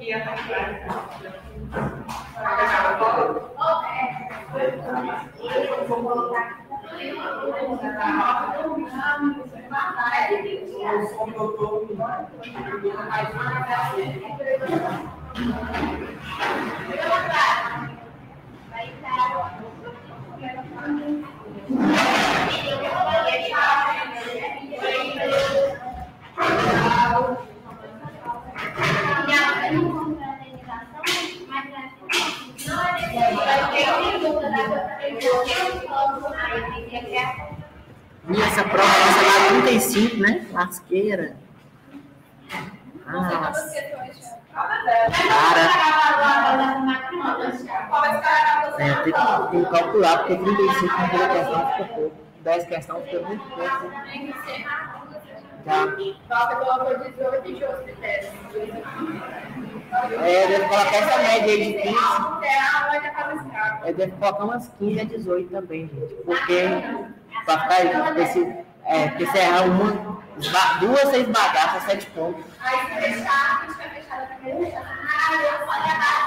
Speaker 3: e a Thank you.
Speaker 4: E essa prova nossa lá 35, né? Lasqueira. Ah, cara. É, tem que, tem que calcular, porque 35 com toda questão fica pouco. 10 questões fica muito pouco. É, deve colocar essa média aí de 15. É, deve colocar umas 15 a 18 também, gente. Porque pra ficar aí, porque se, é, porque se errar uma, duas, você esbagaça, 7 pontos.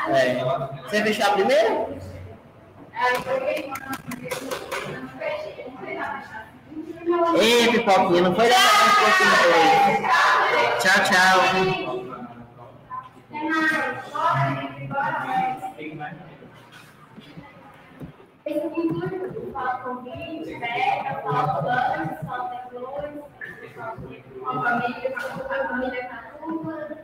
Speaker 4: É. Você vai fechar primeiro? Ei, pipoquinha, não foi legal mais que assim. Tchau, tchau.
Speaker 3: Esse cultura, fala convite, beca, fala plano, fala flores, uma família, a família catua.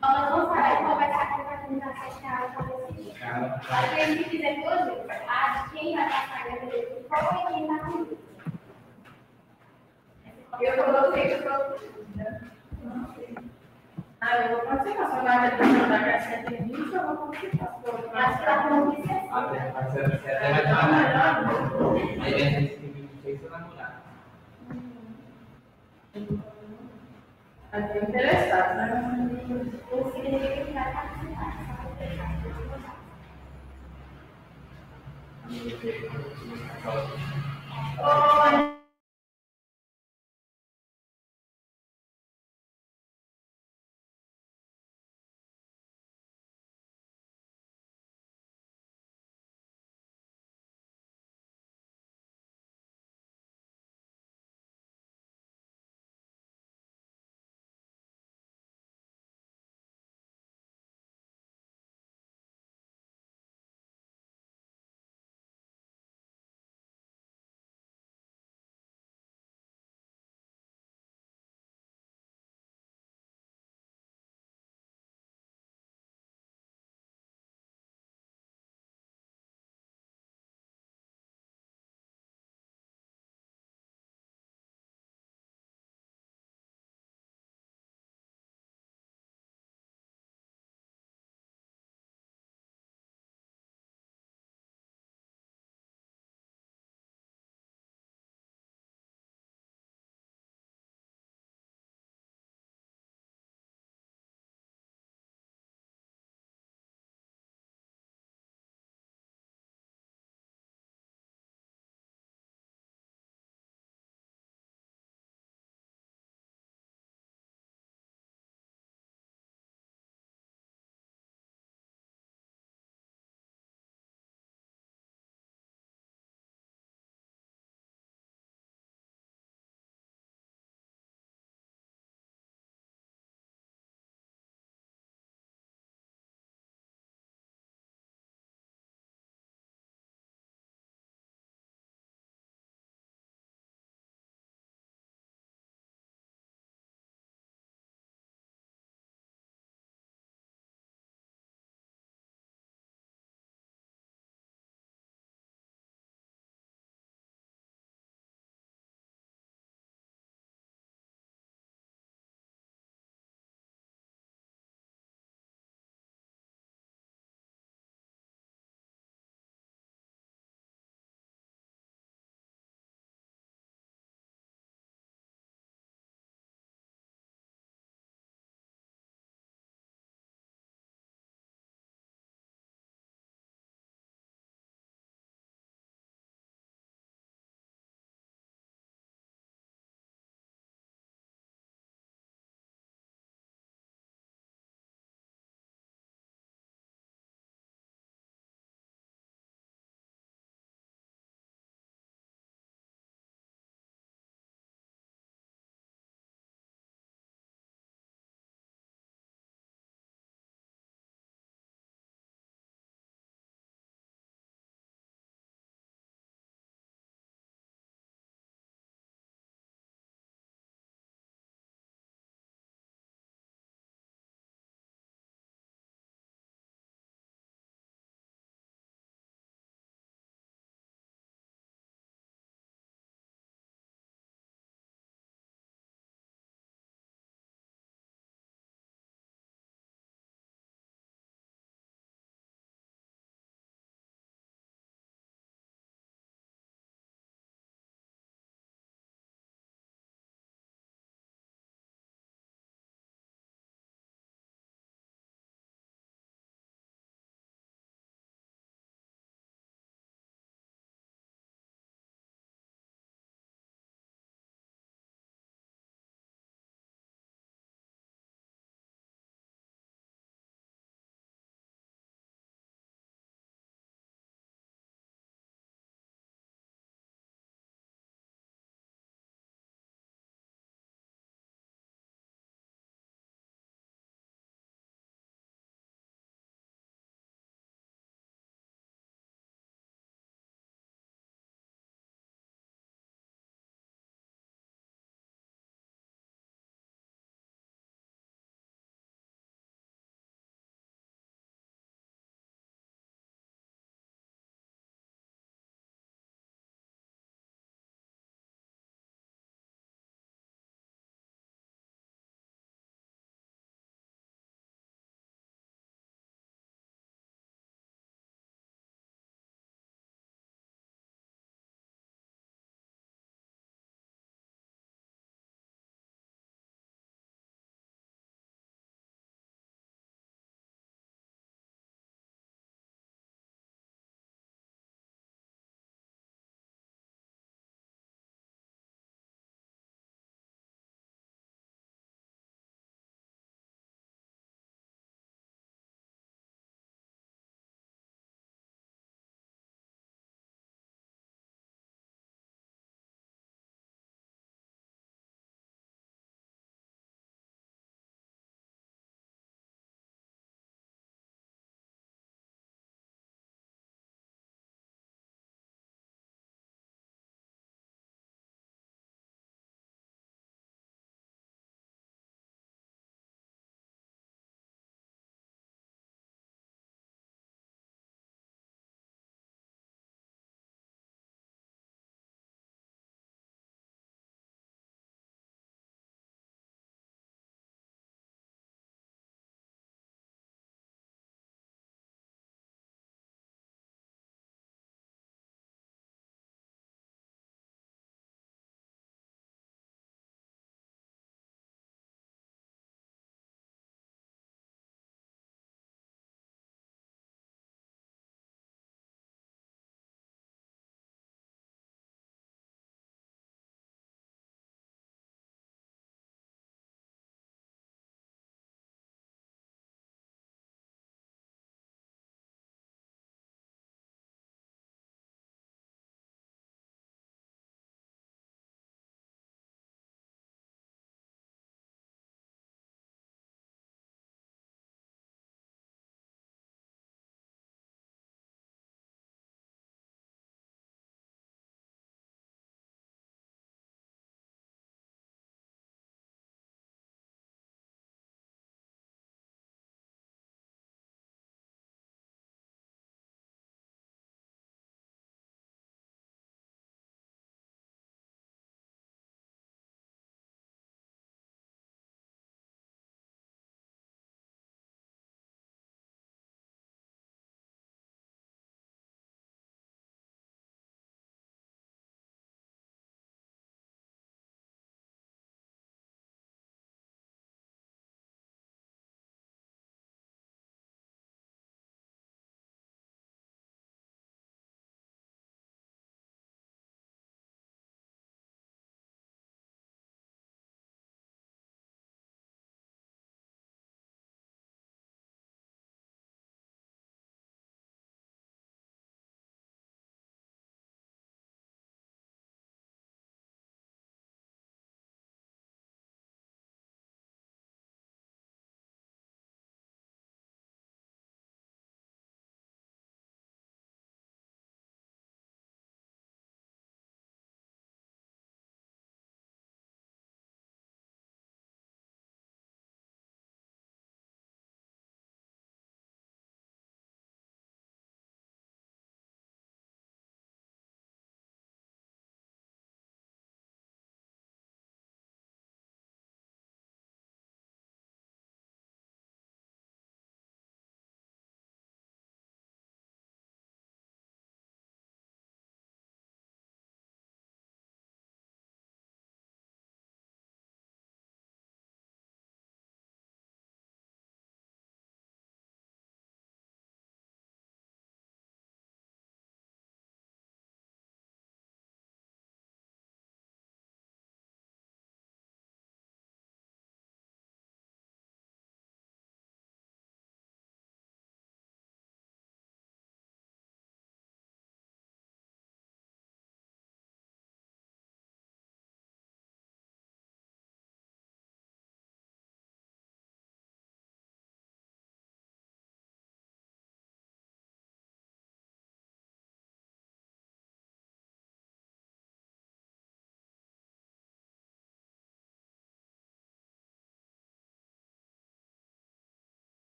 Speaker 3: Nós vamos parar e conversar com a comunidade social para decidir. Aí a gente quiser duas vezes. Ah, quem vai passar a dele? Qual é quem vai comigo?
Speaker 1: Eu coloquei que eu Ah, eu vou participar. A vaga do meu da Garcia tem 20, eu vou participar.
Speaker 3: Acho que ela não assim.
Speaker 5: Até, mas você até vai trabalhar. Aí a gente tem 26 você vai morar.
Speaker 1: Aqui interessado, né?
Speaker 3: Não significa que vai participar. só vai deixar.
Speaker 1: Oi.